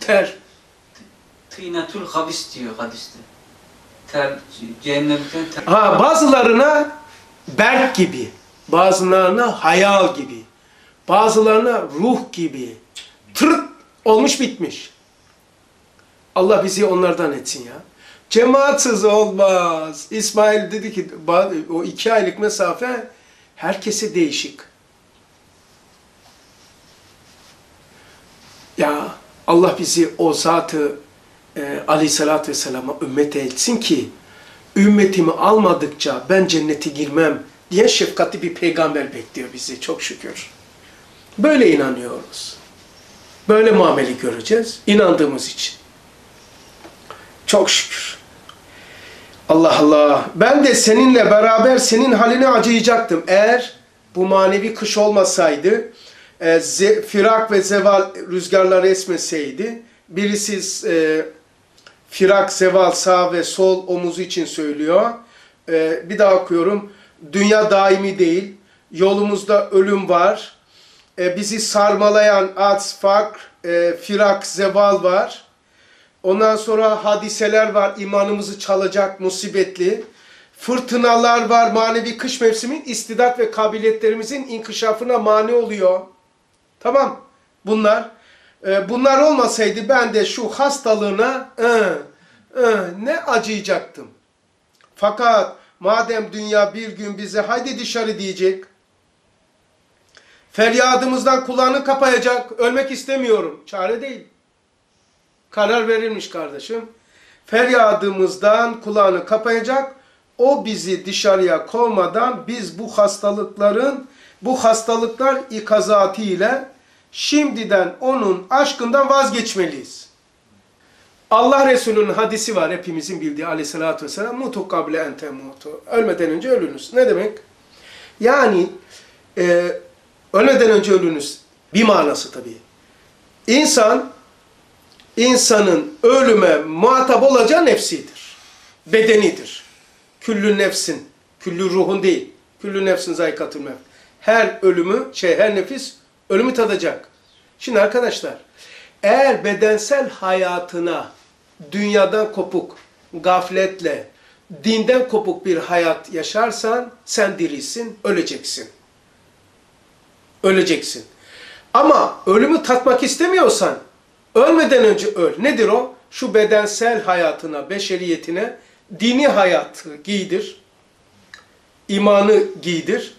ter.
Tînetül habis diyor hadiste. Ter, cehennemden ter.
Ha bazılarına berk gibi, bazılarına hayal gibi, bazılarına ruh gibi. Tırt olmuş bitmiş. Allah bizi onlardan etsin ya. Cemaatsız olmaz. İsmail dedi ki o iki aylık mesafe herkese değişik. Ya Allah bizi o zatı e, aleyhissalatü vesselama ümmet etsin ki ümmetimi almadıkça ben cennete girmem diye şefkatli bir peygamber bekliyor bizi çok şükür. Böyle inanıyoruz. Böyle muamele göreceğiz inandığımız için. Çok şükür. Allah Allah. Ben de seninle beraber senin haline acıyacaktım. Eğer bu manevi kış olmasaydı, e, ze- firak ve zeval rüzgarları esmeseydi, birisi e, firak, zeval sağ ve sol omuzu için söylüyor. E, bir daha okuyorum. Dünya daimi değil. Yolumuzda ölüm var. E, bizi sarmalayan ats, fakr, e, firak, zeval var. Ondan sonra hadiseler var imanımızı çalacak musibetli. Fırtınalar var manevi kış mevsimin istidat ve kabiliyetlerimizin inkişafına mani oluyor. Tamam bunlar. Ee, bunlar olmasaydı ben de şu hastalığına ı, ı, ne acıyacaktım. Fakat madem dünya bir gün bize haydi dışarı diyecek. Feryadımızdan kulağını kapayacak. Ölmek istemiyorum. Çare değil. Karar verilmiş kardeşim. Feryadımızdan kulağını kapayacak. O bizi dışarıya kovmadan biz bu hastalıkların, bu hastalıklar ikazatı ile şimdiden onun aşkından vazgeçmeliyiz. Allah Resulü'nün hadisi var hepimizin bildiği aleyhissalatü vesselam. Mutu kable ente mutu. Ölmeden önce ölünüz. Ne demek? Yani e, ölmeden önce ölünüz. Bir manası tabii. İnsan insanın ölüme muhatap olacağı nefsidir. Bedenidir. Küllü nefsin, küllü ruhun değil. Küllü nefsin zayikatül mevt. Her ölümü, şey her nefis ölümü tadacak. Şimdi arkadaşlar, eğer bedensel hayatına dünyadan kopuk, gafletle, dinden kopuk bir hayat yaşarsan sen dirisin, öleceksin. Öleceksin. Ama ölümü tatmak istemiyorsan Ölmeden önce öl. Nedir o? Şu bedensel hayatına, beşeriyetine dini hayatı giydir. imanı giydir.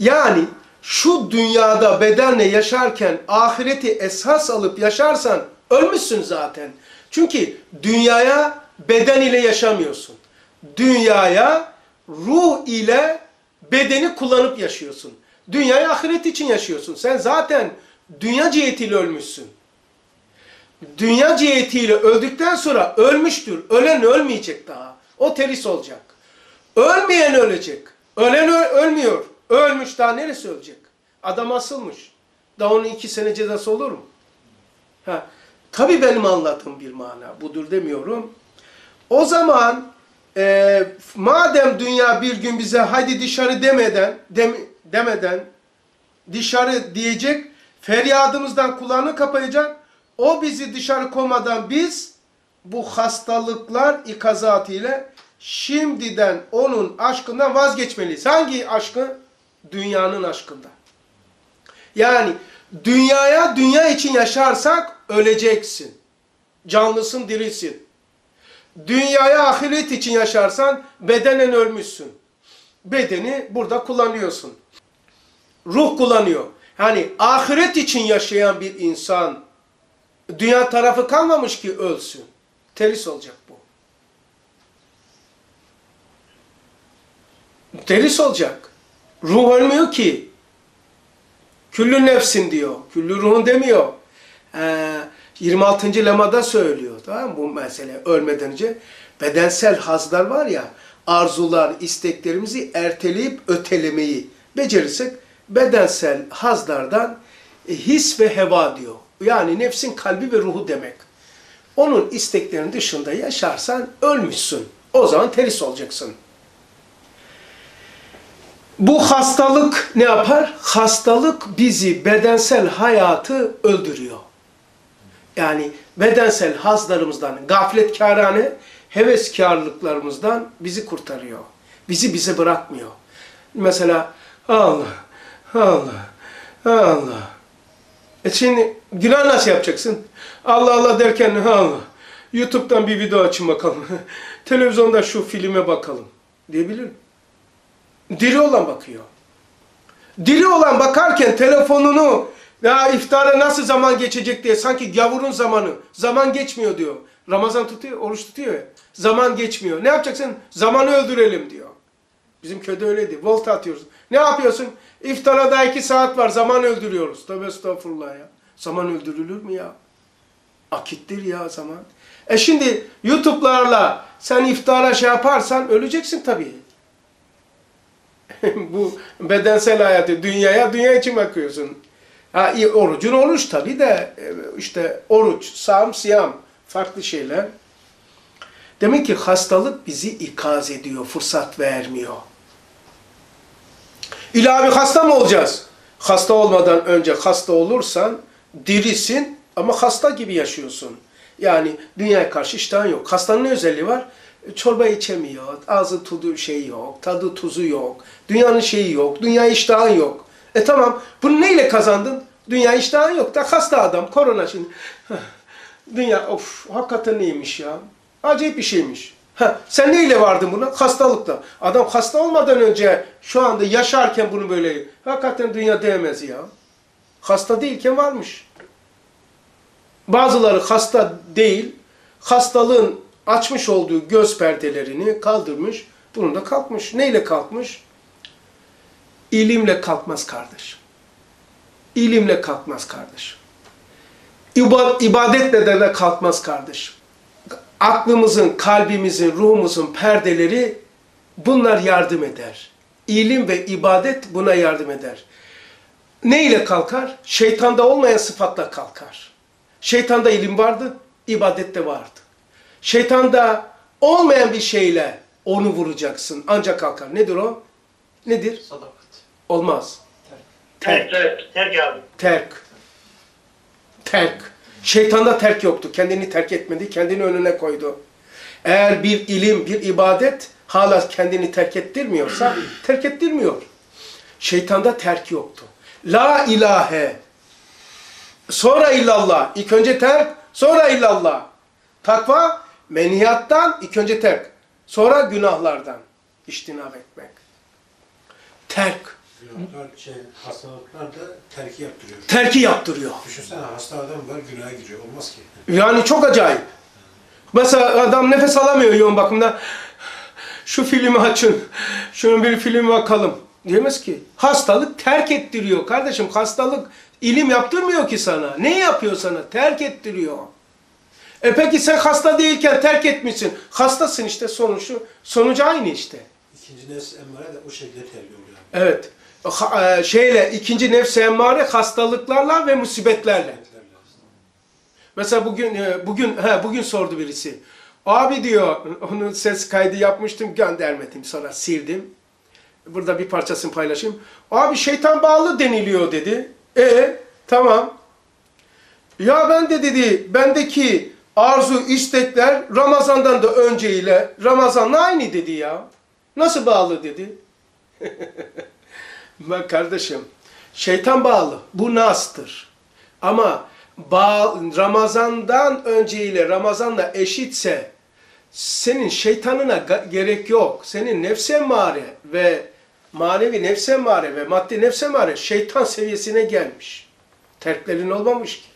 Yani şu dünyada bedenle yaşarken ahireti esas alıp yaşarsan ölmüşsün zaten. Çünkü dünyaya beden ile yaşamıyorsun. Dünyaya ruh ile bedeni kullanıp yaşıyorsun. Dünyayı ahiret için yaşıyorsun. Sen zaten dünya cihetiyle ölmüşsün dünya cihetiyle öldükten sonra ölmüştür. Ölen ölmeyecek daha. O teris olacak. Ölmeyen ölecek. Ölen ölmüyor. Ölmüş daha neresi ölecek? Adam asılmış. Daha onun iki sene cezası olur mu? Ha. Tabii benim anlattığım bir mana. Budur demiyorum. O zaman e, madem dünya bir gün bize hadi dışarı demeden dem, demeden dışarı diyecek feryadımızdan kulağını kapayacak o bizi dışarı komadan biz bu hastalıklar ikazatı ile şimdiden onun aşkından vazgeçmeliyiz. Hangi aşkı? Dünyanın aşkında. Yani dünyaya dünya için yaşarsak öleceksin. Canlısın, dirisin. Dünyaya ahiret için yaşarsan bedenen ölmüşsün. Bedeni burada kullanıyorsun. Ruh kullanıyor. Yani ahiret için yaşayan bir insan Dünya tarafı kalmamış ki ölsün. Teris olacak bu. Teris olacak. Ruh ölmüyor ki. Küllü nefsin diyor. Küllü ruhun demiyor. Ee, 26. lemada söylüyor. Tamam mı? Bu mesele ölmeden önce. Bedensel hazlar var ya, arzular, isteklerimizi erteleyip ötelemeyi becerirsek bedensel hazlardan his ve heva diyor. Yani nefsin kalbi ve ruhu demek. Onun isteklerinin dışında yaşarsan ölmüşsün. O zaman teris olacaksın. Bu hastalık ne yapar? Hastalık bizi bedensel hayatı öldürüyor. Yani bedensel hazlarımızdan, gafletkârane, heveskarlıklarımızdan bizi kurtarıyor. Bizi bize bırakmıyor. Mesela Allah, Allah, Allah. E şimdi günah nasıl yapacaksın? Allah Allah derken Allah. YouTube'dan bir video açın bakalım. Televizyonda şu filme bakalım. Diyebilir? Diri olan bakıyor. Diri olan bakarken telefonunu ya iftara nasıl zaman geçecek diye sanki gavurun zamanı. Zaman geçmiyor diyor. Ramazan tutuyor, oruç tutuyor ya. Zaman geçmiyor. Ne yapacaksın? Zamanı öldürelim diyor. Bizim köyde öyleydi. Volta atıyoruz. Ne yapıyorsun? İftara da iki saat var. Zaman öldürüyoruz. Tövbe estağfurullah ya. Zaman öldürülür mü ya? Akittir ya zaman. E şimdi YouTube'larla sen iftara şey yaparsan öleceksin tabii. Bu bedensel hayatı, dünyaya, dünya için bakıyorsun. Ha, orucun oruç tabii de e, işte oruç, sam, siyam farklı şeyler. Demek ki hastalık bizi ikaz ediyor, fırsat vermiyor. İlla bir hasta mı olacağız? Hasta olmadan önce hasta olursan dirisin ama hasta gibi yaşıyorsun. Yani dünyaya karşı iştahın yok. Hastanın ne özelliği var? Çorba içemiyor, ağzı tuzu şey yok, tadı tuzu yok, dünyanın şeyi yok, dünya iştahın yok. E tamam, bunu neyle kazandın? Dünya iştahın yok da hasta adam, korona şimdi. Dünya, of hakikaten neymiş ya? Acayip bir şeymiş. Ha, sen neyle vardın buna? Hastalıkla. Adam hasta olmadan önce şu anda yaşarken bunu böyle hakikaten dünya değmez ya. Hasta değilken varmış. Bazıları hasta değil, hastalığın açmış olduğu göz perdelerini kaldırmış, bunu da kalkmış. Neyle kalkmış? İlimle kalkmaz kardeş. İlimle kalkmaz kardeş. İba- İbadetle de kalkmaz kardeş. Aklımızın, kalbimizin, ruhumuzun perdeleri bunlar yardım eder. İlim ve ibadet buna yardım eder. Ne ile kalkar? Şeytanda olmayan sıfatla kalkar. Şeytanda ilim vardı, ibadette vardı. Şeytanda olmayan bir şeyle onu vuracaksın ancak kalkar. Nedir o? Nedir?
Sadakat.
Olmaz. Terk.
Terk, terk abi.
Terk. Terk. Şeytanda terk yoktu. Kendini terk etmedi. Kendini önüne koydu. Eğer bir ilim, bir ibadet hala kendini terk ettirmiyorsa terk ettirmiyor. Şeytanda terk yoktu. La ilahe. Sonra illallah. İlk önce terk, sonra illallah. Takva, menhiyattan ilk önce terk. Sonra günahlardan iştinab etmek. Terk.
Günahlar, şey, hastalıklar da terki yaptırıyor.
Terki yaptırıyor.
Düşünsene hasta adam var günaha giriyor. Olmaz ki.
Yani çok acayip. Mesela adam nefes alamıyor yoğun bakımda. Şu filmi açın. Şunun bir film bakalım. Diyemez ki. Hastalık terk ettiriyor kardeşim. Hastalık ilim yaptırmıyor ki sana. Ne yapıyor sana? Terk ettiriyor. E peki sen hasta değilken terk etmişsin. Hastasın işte sonucu. Sonucu aynı işte.
İkinci nefs emmare de o şekilde terbiye oluyor.
Evet. E, şeyle ikinci nefs emmare hastalıklarla ve musibetlerle. Mesela bugün e, bugün he, bugün sordu birisi. Abi diyor, onun ses kaydı yapmıştım, göndermedim sonra sildim. Burada bir parçasını paylaşayım. Abi şeytan bağlı deniliyor dedi. E tamam. Ya ben de dedi, bendeki arzu, istekler Ramazan'dan da önceyle Ramazan'la aynı dedi ya. Nasıl bağlı dedi. Bak kardeşim, şeytan bağlı. Bu nastır. Ama bağ, Ramazan'dan önceyle Ramazan'la eşitse senin şeytanına gerek yok. Senin nefse mare ve manevi nefse mare ve maddi nefse mare şeytan seviyesine gelmiş. Terklerin olmamış ki.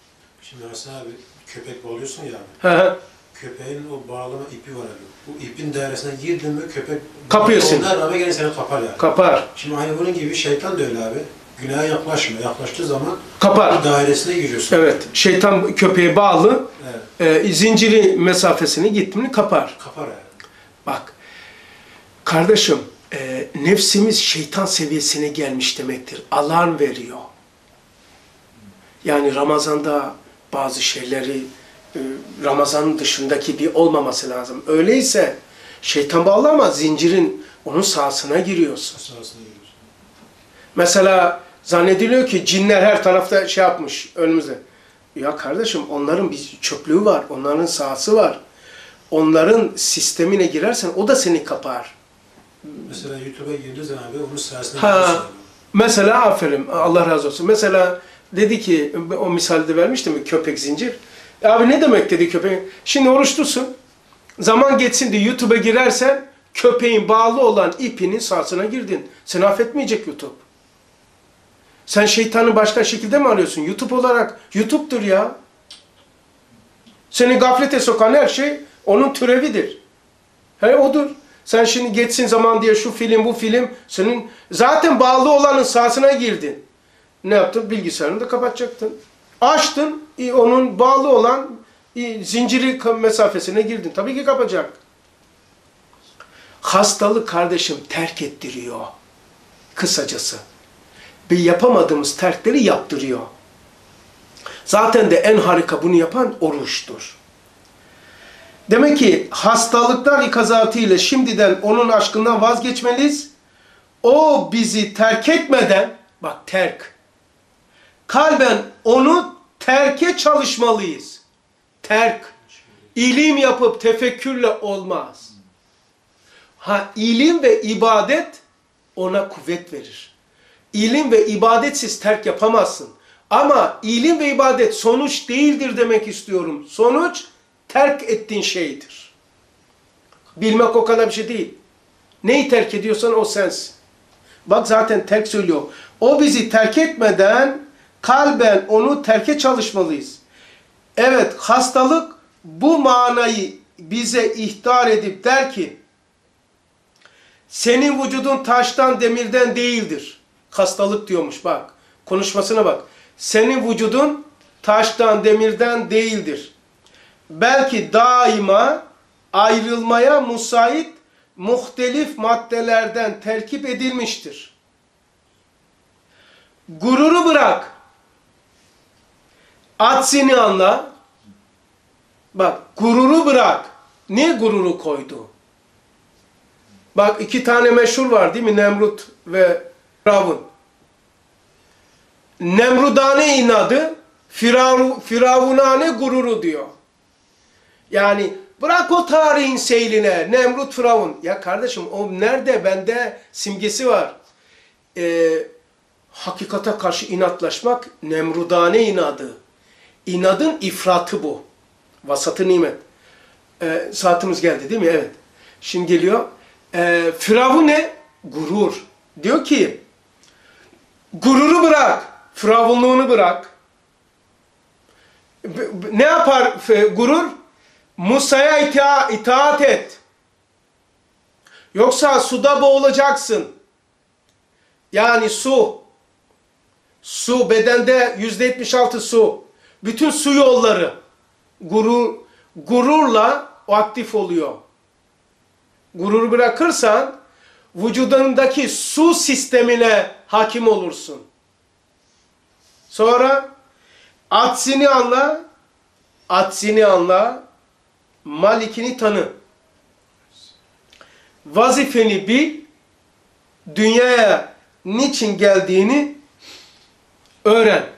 Şimdi Hasan abi köpek bağlıyorsun ya abi. Köpeğin o bağlama ipi var abi. Bu ipin dairesine girdin mi köpek
Kapıyor seni.
Ondan rağmen gene seni kapar yani.
Kapar.
Şimdi aynı bunun gibi şeytan da öyle abi. Günaha yaklaşma. Yaklaştığı zaman
Kapar.
dairesine giriyorsun.
Evet. Şeytan köpeğe bağlı.
Evet.
E, zinciri mesafesini gitti mi kapar.
Kapar yani.
Bak, kardeşim, e, nefsimiz şeytan seviyesine gelmiş demektir. Alarm veriyor. Yani Ramazan'da bazı şeyleri Ramazan'ın dışındaki bir olmaması lazım. Öyleyse şeytan bağlı ama zincirin onun sahasına giriyorsun.
Sahasına giriyorsun.
Mesela zannediliyor ki cinler her tarafta şey yapmış önümüzde. Ya kardeşim onların bir çöplüğü var, onların sahası var. Onların sistemine girersen o da seni kapar.
Mesela YouTube'a girdiği zaman abi onun sayesinde
Ha, mesela aferin Allah razı olsun. Mesela dedi ki o misalde vermiştim köpek zincir. E abi ne demek dedi köpek? Şimdi oruçlusun. Zaman geçsin diye YouTube'a girersen köpeğin bağlı olan ipinin sahasına girdin. Seni affetmeyecek YouTube. Sen şeytanı başka şekilde mi arıyorsun? YouTube olarak YouTube'dur ya. Seni gaflete sokan her şey onun türevidir. He odur. Sen şimdi geçsin zaman diye şu film bu film senin zaten bağlı olanın sahasına girdin. Ne yaptın? Bilgisayarını da kapatacaktın. Açtın, onun bağlı olan zinciri mesafesine girdin. Tabii ki kapacak. Hastalık kardeşim terk ettiriyor. Kısacası. Bir yapamadığımız terkleri yaptırıyor. Zaten de en harika bunu yapan oruçtur. Demek ki hastalıklar ikazatı ile şimdiden onun aşkından vazgeçmeliyiz. O bizi terk etmeden, bak terk, kalben onu terke çalışmalıyız. Terk, ilim yapıp tefekkürle olmaz. Ha ilim ve ibadet ona kuvvet verir. İlim ve ibadetsiz terk yapamazsın. Ama ilim ve ibadet sonuç değildir demek istiyorum. Sonuç terk ettiğin şeydir. Bilmek o kadar bir şey değil. Neyi terk ediyorsan o sensin. Bak zaten terk söylüyor. O bizi terk etmeden kalben onu terke çalışmalıyız. Evet hastalık bu manayı bize ihtar edip der ki senin vücudun taştan demirden değildir. Hastalık diyormuş bak. Konuşmasına bak. Senin vücudun taştan demirden değildir. Belki daima ayrılmaya musait muhtelif maddelerden terkip edilmiştir. Gururu bırak. Atsini anla. Bak gururu bırak. Niye gururu koydu? Bak iki tane meşhur var değil mi? Nemrut ve Firavun. Nemrudane inadı, Firav, Firavunane gururu diyor. Yani bırak o tarihin seyline, Nemrut Firavun. Ya kardeşim o nerede? Bende simgesi var. Ee, hakikate karşı inatlaşmak Nemrudane inadı. İnadın ifratı bu. Vasatı nimet. Ee, saatimiz geldi değil mi? Evet. Şimdi geliyor. Ee, Firavun ne? Gurur. Diyor ki gururu bırak. Firavunluğunu bırak. Ne yapar gurur? Musa'ya ita- itaat et. Yoksa suda boğulacaksın. Yani su. Su bedende yüzde yetmiş altı su. Bütün su yolları gurur, gururla aktif oluyor. Gururu bırakırsan vücudundaki su sistemine hakim olursun. Sonra atsini anla, atsini anla, malikini tanı. Vazifeni bil, dünyaya niçin geldiğini öğren.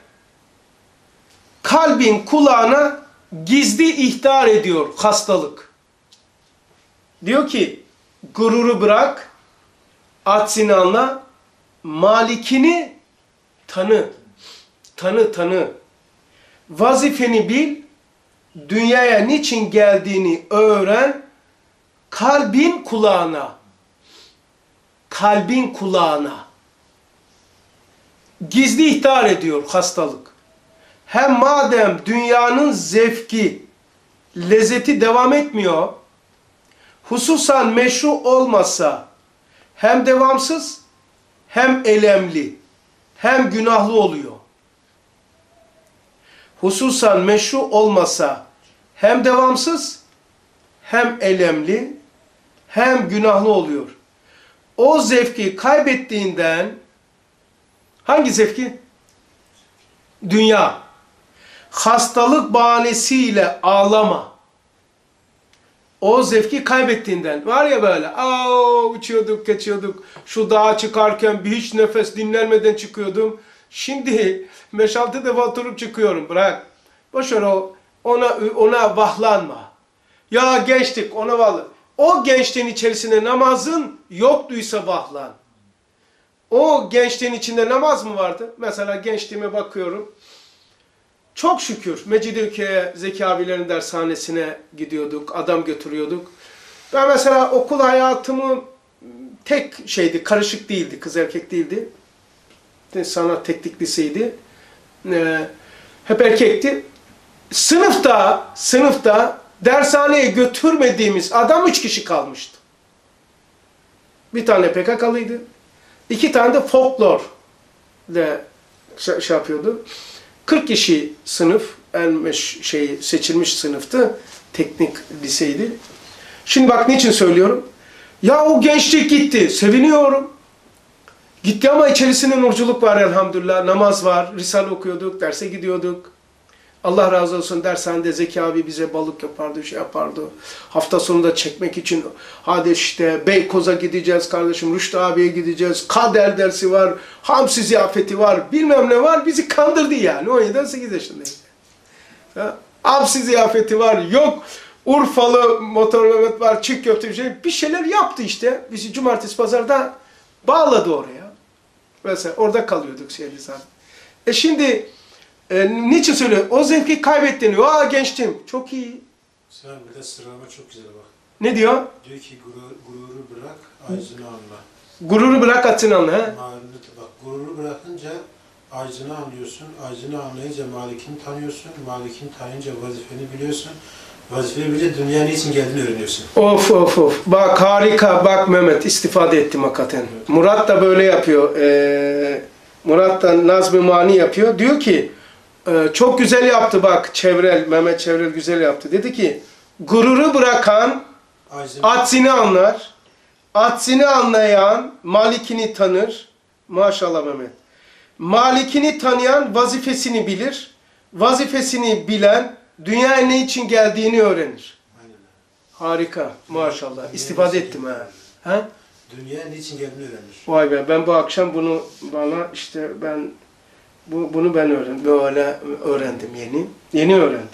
Kalbin kulağına gizli ihtar ediyor hastalık. Diyor ki gururu bırak, atsini anla, malikini tanı. Tanı tanı. Vazifeni bil, dünyaya niçin geldiğini öğren, kalbin kulağına. Kalbin kulağına. Gizli ihtar ediyor hastalık. Hem madem dünyanın zevki, lezzeti devam etmiyor, hususan meşru olmasa hem devamsız hem elemli hem günahlı oluyor. Hususan meşru olmasa hem devamsız hem elemli hem günahlı oluyor. O zevki kaybettiğinden hangi zevki? Dünya. Hastalık bahanesiyle ağlama. O zevki kaybettiğinden. Var ya böyle. Aa, uçuyorduk, geçiyorduk. Şu dağa çıkarken bir hiç nefes dinlenmeden çıkıyordum. Şimdi 5-6 defa oturup çıkıyorum. Bırak. Boşver o. Ona, ona vahlanma. Ya gençtik ona vahlan. O gençliğin içerisinde namazın yoktuysa vahlan. O gençliğin içinde namaz mı vardı? Mesela gençliğime bakıyorum. Çok şükür Mecidiyeköy'e Zeki abilerin dershanesine gidiyorduk, adam götürüyorduk. Ben mesela okul hayatımı tek şeydi, karışık değildi, kız erkek değildi. Sanat teknik liseydi. Ee, hep erkekti. Sınıfta, sınıfta dershaneye götürmediğimiz adam üç kişi kalmıştı. Bir tane PKK'lıydı. iki tane de folklor de şey, şey yapıyordu. 40 kişi sınıf, en şey seçilmiş sınıftı. Teknik liseydi. Şimdi bak niçin söylüyorum. Ya o gençlik gitti. Seviniyorum. Gitti ama içerisinde nurculuk var elhamdülillah. Namaz var. Risale okuyorduk. Derse gidiyorduk. Allah razı olsun dershanede Zeki abi bize balık yapardı, şey yapardı. Hafta sonunda çekmek için hadi işte Beykoz'a gideceğiz kardeşim, Rüştü abiye gideceğiz, kader dersi var, hamsi ziyafeti var, bilmem ne var. Bizi kandırdı yani. 17-18 yaşındayız. Ya, hamsi ziyafeti var, yok Urfalı motor Mehmet var, çiğ köfte bir şey. Bir şeyler yaptı işte. Bizi cumartesi pazarda bağladı oraya. Mesela orada kalıyorduk şeydi zaten. E şimdi e, niçin söylüyor? O zevki kaybettin. Aa gençtim. Çok iyi.
Sen burada sıralama çok güzel bak.
Ne diyor?
Diyor ki gurur, gururu bırak, aczını anla.
Gururu bırak atın anla. He?
Bak gururu bırakınca aczını anlıyorsun. Aczını anlayınca malikini tanıyorsun. Malikini tanıyınca vazifeni biliyorsun. Vazifeyi bilince dünya niçin geldiğini öğreniyorsun.
Of of of. Bak harika. Bak Mehmet istifade ettim hakikaten. Murat da böyle yapıyor. Ee, Murat da Nazmi Mani yapıyor. Diyor ki e, çok güzel yaptı bak Çevrel. Mehmet Çevrel güzel yaptı. Dedi ki gururu bırakan atsini anlar. Atsini anlayan malikini tanır. Maşallah Mehmet. Malikini tanıyan vazifesini bilir. Vazifesini bilen dünyaya ne için geldiğini öğrenir.
Aynen.
Harika. Maşallah. İstifade ettim ha. Ha?
Dünya niçin geldiğini öğrenir.
Vay be ben bu akşam bunu bana işte ben bu, bunu ben öğrendim. Böyle öğrendim yeni. Yeni öğrendim.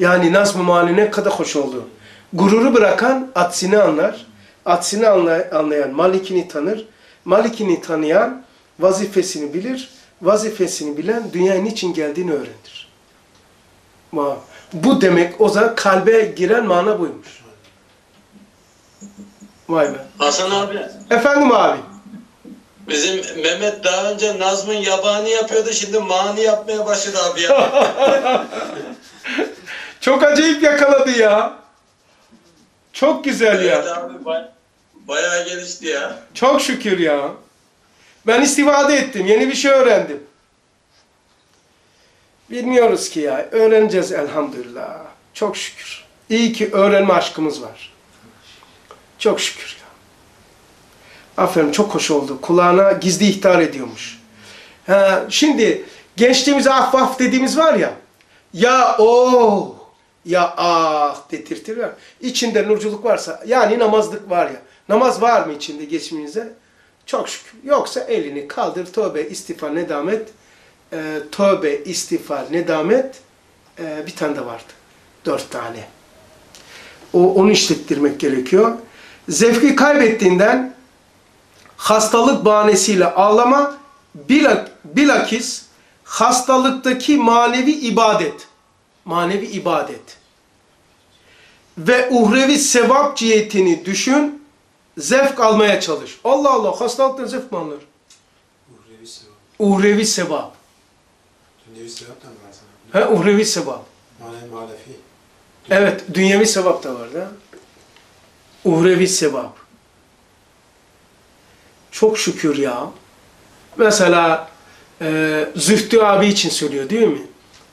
Yani Nazm-ı Mani ne kadar hoş oldu. Gururu bırakan atsini anlar. Atsini anlay- anlayan malikini tanır. Malikini tanıyan vazifesini bilir. Vazifesini bilen dünyaya niçin geldiğini öğrenir. Bu demek o zaman kalbe giren mana buymuş. Vay be.
Hasan abi,
Efendim abi.
Bizim Mehmet daha önce Nazm'ın yabani yapıyordu, şimdi mani yapmaya başladı abi ya.
Çok acayip yakaladı ya. Çok güzel
evet
ya.
abi, bay- bayağı gelişti ya.
Çok şükür ya. Ben istifade ettim. Yeni bir şey öğrendim. Bilmiyoruz ki ya. Öğreneceğiz elhamdülillah. Çok şükür. İyi ki öğrenme aşkımız var. Çok şükür. Aferin çok hoş oldu. Kulağına gizli ihtar ediyormuş. Ha, şimdi gençliğimize af af dediğimiz var ya. Ya o ya ah dedirtir ya. İçinde nurculuk varsa yani namazlık var ya. Namaz var mı içinde geçiminize? Çok şükür. Yoksa elini kaldır tövbe istiğfar nedamet. Ee, tövbe istiğfar nedamet ee, bir tane de vardı. Dört tane. O, onu işlettirmek gerekiyor. Zevki kaybettiğinden hastalık bahanesiyle ağlama bilak, bilakis hastalıktaki manevi ibadet. Manevi ibadet. Ve uhrevi sevap cihetini düşün, zevk almaya çalış. Allah Allah hastalıktan zevk mi alınır?
Uhrevi sevap.
Uhrevi sevap.
Dünyevi sevap da mı var sana?
He, uhrevi sevap.
Manevi malefi.
Evet, dünyevi sevap da var da. Uhrevi sevap. Çok şükür ya. Mesela e, Zühtü abi için söylüyor değil mi?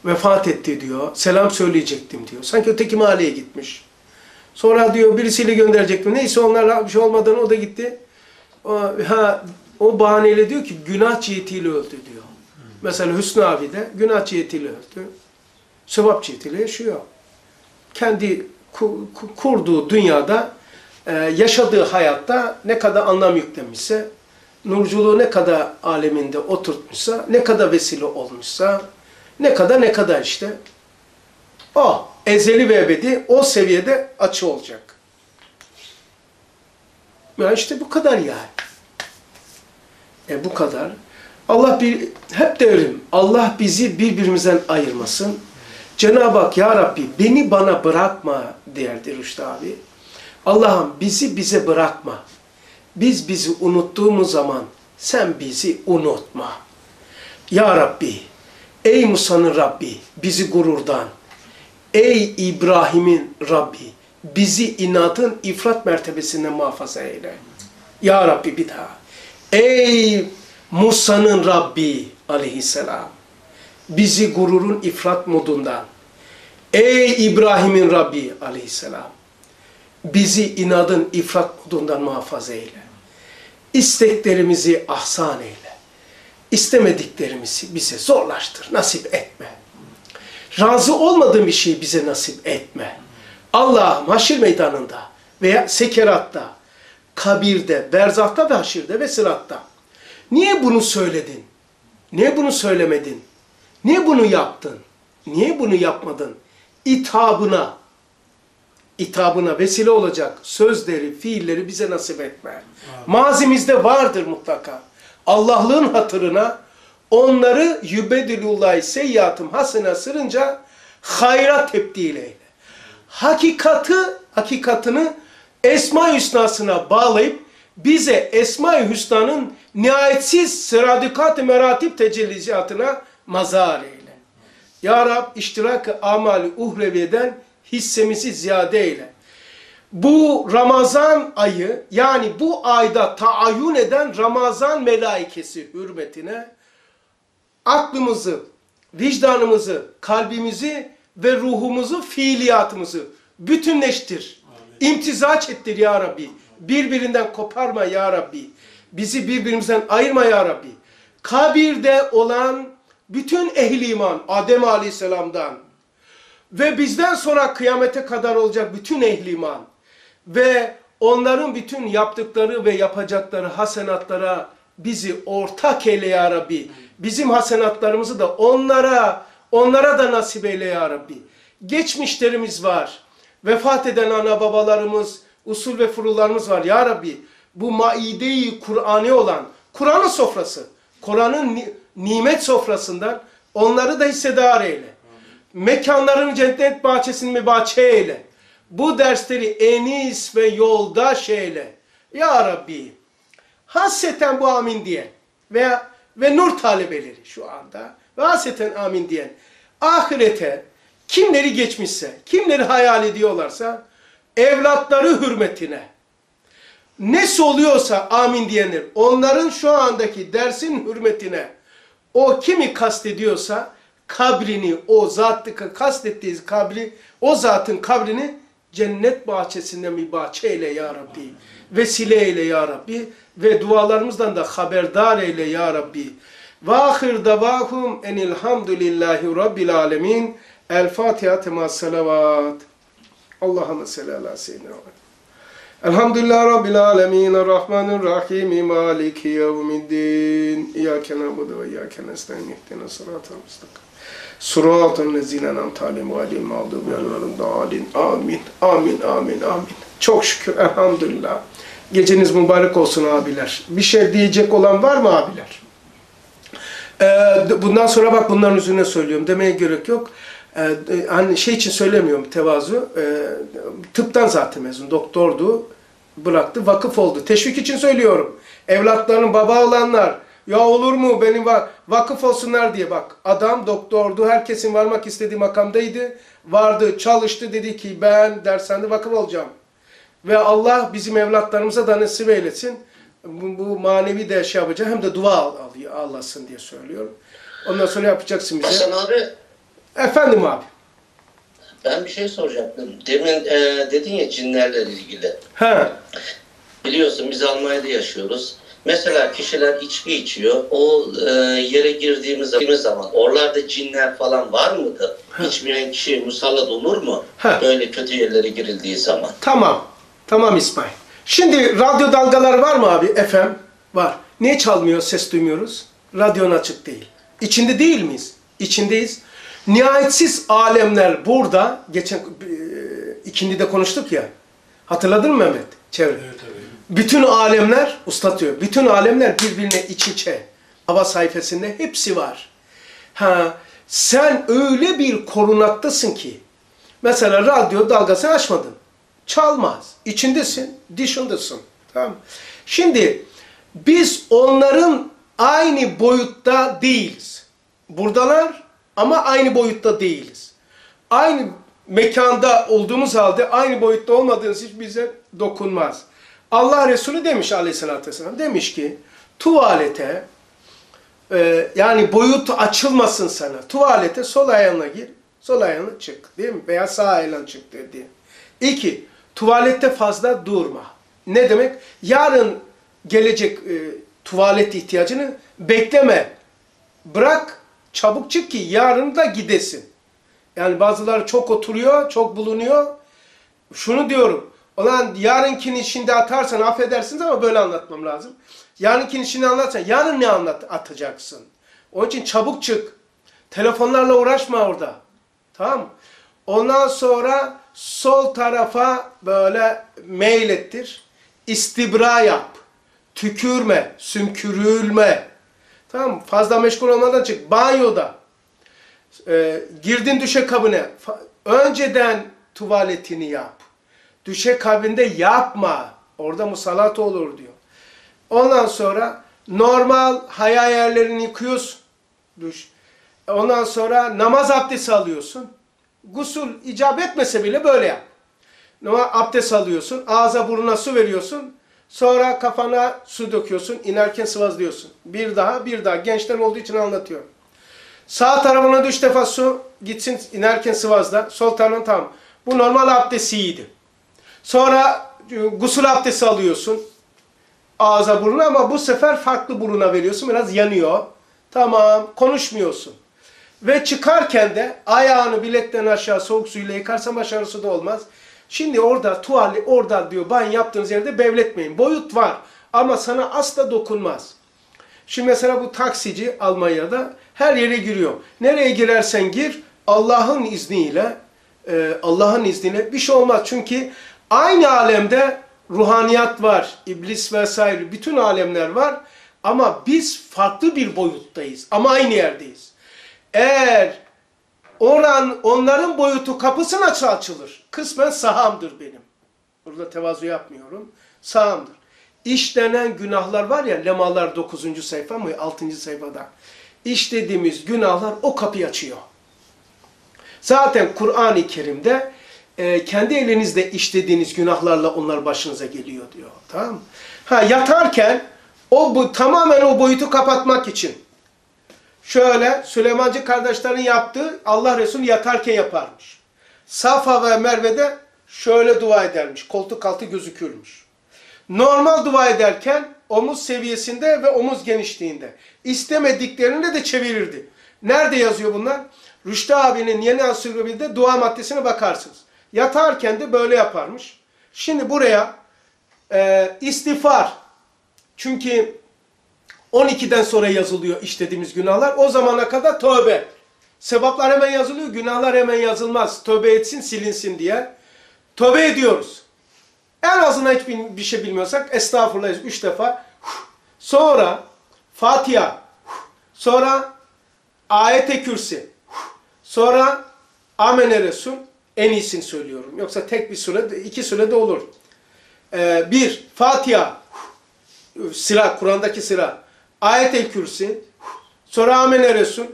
Vefat etti diyor. Selam söyleyecektim diyor. Sanki öteki mahalleye gitmiş. Sonra diyor birisiyle gönderecektim. Neyse onlarla bir şey olmadan o da gitti. O, ha, o bahaneyle diyor ki günah cihetiyle öldü diyor. Mesela Hüsnü abi de günah cihetiyle öldü. Sevap cihetiyle yaşıyor kendi ku- ku- kurduğu dünyada, e, yaşadığı hayatta ne kadar anlam yüklemişse, nurculuğu ne kadar aleminde oturtmuşsa, ne kadar vesile olmuşsa, ne kadar ne kadar işte. O ezeli ve ebedi o seviyede açı olacak. Ya işte bu kadar yani. E bu kadar. Allah bir hep derim. Allah bizi birbirimizden ayırmasın. Cenab-ı Hak ya Rabbi beni bana bırakma derdi Rüştü abi. Allah'ım bizi bize bırakma. Biz bizi unuttuğumuz zaman sen bizi unutma. Ya Rabbi, ey Musa'nın Rabbi bizi gururdan, ey İbrahim'in Rabbi bizi inatın ifrat mertebesinden muhafaza eyle. Ya Rabbi bir daha. Ey Musa'nın Rabbi aleyhisselam bizi gururun ifrat modundan, ey İbrahim'in Rabbi aleyhisselam bizi inadın ifrat modundan muhafaza eyle. İsteklerimizi ahsan eyle. İstemediklerimizi bize zorlaştır, nasip etme. Razı olmadığın bir şeyi bize nasip etme. Allah'ım haşir meydanında veya sekeratta, kabirde, berzahta ve haşirde ve sıratta. Niye bunu söyledin? Niye bunu söylemedin? Niye bunu yaptın? Niye bunu yapmadın? İtabına, itabına vesile olacak sözleri, fiilleri bize nasip etme. Mazimizde vardır mutlaka. Allah'lığın hatırına onları yübedilullah seyyatım hasına sırınca hayra tebdil eyle. Hakikati, hakikatını Esma-i Hüsna'sına bağlayıp bize Esma-i Hüsna'nın nihayetsiz sıradıkat-ı meratip tecellizatına mazar eyle. Ya Rab iştirak-ı amali uhreviyeden hissemizi ziyade eyle. Bu Ramazan ayı yani bu ayda taayyün eden Ramazan melaikesi hürmetine aklımızı, vicdanımızı, kalbimizi ve ruhumuzu, fiiliyatımızı bütünleştir. İmtizaç ettir ya Rabbi. Birbirinden koparma ya Rabbi. Bizi birbirimizden ayırma ya Rabbi. Kabirde olan bütün ehli iman Adem Aleyhisselam'dan ve bizden sonra kıyamete kadar olacak bütün ehli iman ve onların bütün yaptıkları ve yapacakları hasenatlara bizi ortak eyle ya Rabbi. Bizim hasenatlarımızı da onlara, onlara da nasip eyle ya Rabbi. Geçmişlerimiz var. Vefat eden ana babalarımız, usul ve furularımız var ya Rabbi. Bu maide-i Kur'an'ı olan Kur'an'ın sofrası, Kur'an'ın ni- nimet sofrasından onları da hissedar eyle. Mekanların cennet bahçesini mübahçe eyle. Bu dersleri enis ve yoldaş eyle. Ya Rabbi, hasreten bu amin diyen veya ve nur talebeleri şu anda ve hasreten amin diyen ahirete kimleri geçmişse, kimleri hayal ediyorlarsa evlatları hürmetine ne oluyorsa amin diyenler onların şu andaki dersin hürmetine o kimi kastediyorsa kabrini o zatı kastettiği kabri o zatın kabrini cennet bahçesinden bir bahçe eyle ya Rabbi. Vesile eyle ya Rabbi. Ve dualarımızdan da haberdar eyle ya Rabbi. Ve ahir davahum enilhamdülillahi rabbil alemin. El Fatiha tema salavat. Allahümme salli ala seyyidina. Elhamdülillah Rabbil Alemin, Errahmanirrahim, Maliki yevmiddin. İyyâke na'budu ve iyyâke nestaîn. İhdina sıratal mustakim. Sıratal lezîne en'amte aleyhim gayril mağdûbi aleyhim dâlin. Amin. Amin. Amin. Amin. Çok şükür. Elhamdülillah. Geceniz mübarek olsun abiler. Bir şey diyecek olan var mı abiler? Ee, bundan sonra bak bunların üzerine söylüyorum. Demeye gerek yok. Ee, hani şey için söylemiyorum tevazu. Ee, tıptan zaten mezun. Doktordu. Bıraktı. Vakıf oldu. Teşvik için söylüyorum. Evlatların baba olanlar. Ya olur mu benim va vakıf olsunlar diye bak. Adam doktordu. Herkesin varmak istediği makamdaydı. Vardı, çalıştı. Dedi ki ben dershanede vakıf olacağım. Ve Allah bizim evlatlarımıza da nasip eylesin. Bu, bu manevi de şey yapacak. Hem de dua al, alıyor, Allah'sın diye söylüyorum. Ondan sonra yapacaksın bize.
Hasan abi
Efendim abi.
ben bir şey soracaktım. Demin e, dedin ya cinlerle ilgili.
He.
Biliyorsun biz Almanya'da yaşıyoruz. Mesela kişiler içki içiyor. O e, yere girdiğimiz zaman oralarda cinler falan var mıdır? İçmeyen kişi musallat olur mu?
Ha.
Böyle kötü yerlere girildiği zaman.
Tamam. Tamam İsmail. Şimdi radyo dalgaları var mı abi? FM var. Niye çalmıyor, ses duymuyoruz? Radyon açık değil. İçinde değil miyiz? İçindeyiz. Nihayetsiz alemler burada. Geçen e, ikindi de konuştuk ya. Hatırladın mı Mehmet? Çevre.
Evet.
Bütün alemler, uslatıyor. Bütün alemler birbirine iç içe. Hava sayfasında hepsi var. Ha, sen öyle bir korunaktasın ki, mesela radyo dalgasını açmadın. Çalmaz. İçindesin, dışındasın. Tamam? Şimdi biz onların aynı boyutta değiliz. Buradalar ama aynı boyutta değiliz. Aynı mekanda olduğumuz halde aynı boyutta olmadığınız hiç bize dokunmaz. Allah Resulü demiş aleyhissalatü vesselam, demiş ki tuvalete e, yani boyut açılmasın sana. Tuvalete sol ayağına gir, sol ayağına çık değil mi? Veya sağ ayağına çık dedi. İki, tuvalette fazla durma. Ne demek? Yarın gelecek e, tuvalet ihtiyacını bekleme. Bırak, çabuk çık ki yarın da gidesin. Yani bazıları çok oturuyor, çok bulunuyor. Şunu diyorum. Ulan yarınkini içinde atarsan affedersiniz ama böyle anlatmam lazım. Yarınkini içinde anlatsan yarın ne anlat atacaksın? Onun için çabuk çık. Telefonlarla uğraşma orada. Tamam? Ondan sonra sol tarafa böyle mail ettir. İstibra yap. Tükürme, sümkürülme. Tamam? Fazla meşgul olmadan çık. Banyoda. Ee, girdin düşe kabine. Önceden tuvaletini yap. Düşe kabinde yapma. Orada musallat olur diyor. Ondan sonra normal haya yerlerini yıkıyorsun. Duş. Ondan sonra namaz abdesti alıyorsun. Gusül icap etmese bile böyle yap. Abdest alıyorsun. Ağza burnuna su veriyorsun. Sonra kafana su döküyorsun. inerken sıvazlıyorsun. Bir daha bir daha. Gençler olduğu için anlatıyorum. Sağ tarafına üç defa su gitsin inerken sıvazla. Sol tarafına tamam. Bu normal abdestiydi. Sonra e, gusül abdesti alıyorsun. Ağza buruna ama bu sefer farklı buruna veriyorsun. Biraz yanıyor. Tamam. Konuşmuyorsun. Ve çıkarken de ayağını bilekten aşağı soğuk suyla yıkarsan başarısı da olmaz. Şimdi orada tuvali orada diyor banyo yaptığınız yerde bevletmeyin. Boyut var ama sana asla dokunmaz. Şimdi mesela bu taksici Almanya'da her yere giriyor. Nereye girersen gir Allah'ın izniyle e, Allah'ın izniyle bir şey olmaz. Çünkü aynı alemde ruhaniyat var, iblis vesaire bütün alemler var. Ama biz farklı bir boyuttayız ama aynı yerdeyiz. Eğer oran onların boyutu kapısına açılır. Kısmen sahamdır benim. Burada tevazu yapmıyorum. Sahamdır. İşlenen günahlar var ya Lemalar 9. sayfa mı 6. sayfada. İşlediğimiz günahlar o kapıyı açıyor. Zaten Kur'an-ı Kerim'de e, kendi elinizde işlediğiniz günahlarla onlar başınıza geliyor diyor. Tamam? Ha yatarken o bu tamamen o boyutu kapatmak için şöyle Süleymancı kardeşlerin yaptığı Allah Resulü yatarken yaparmış. Safa ve Merve'de şöyle dua edermiş. Koltuk altı gözükürmüş. Normal dua ederken omuz seviyesinde ve omuz genişliğinde. İstemediklerinde de çevirirdi. Nerede yazıyor bunlar? Rüştü abinin yeni ansiklopedide dua maddesine bakarsınız. Yatarken de böyle yaparmış. Şimdi buraya e, istiğfar. Çünkü 12'den sonra yazılıyor işlediğimiz günahlar. O zamana kadar tövbe. Sevaplar hemen yazılıyor, günahlar hemen yazılmaz. Tövbe etsin, silinsin diye. Tövbe ediyoruz. En azından hiçbir bir şey bilmiyorsak estağfurullah üç defa. Sonra Fatiha. Sonra ayet-i kürsi. Sonra Amene Resul. En iyisini söylüyorum. Yoksa tek bir sure, iki sure de olur. Ee, bir, Fatiha. Sıra, Kur'an'daki sıra. Ayet-i kürsi. Sonra Amene Resul.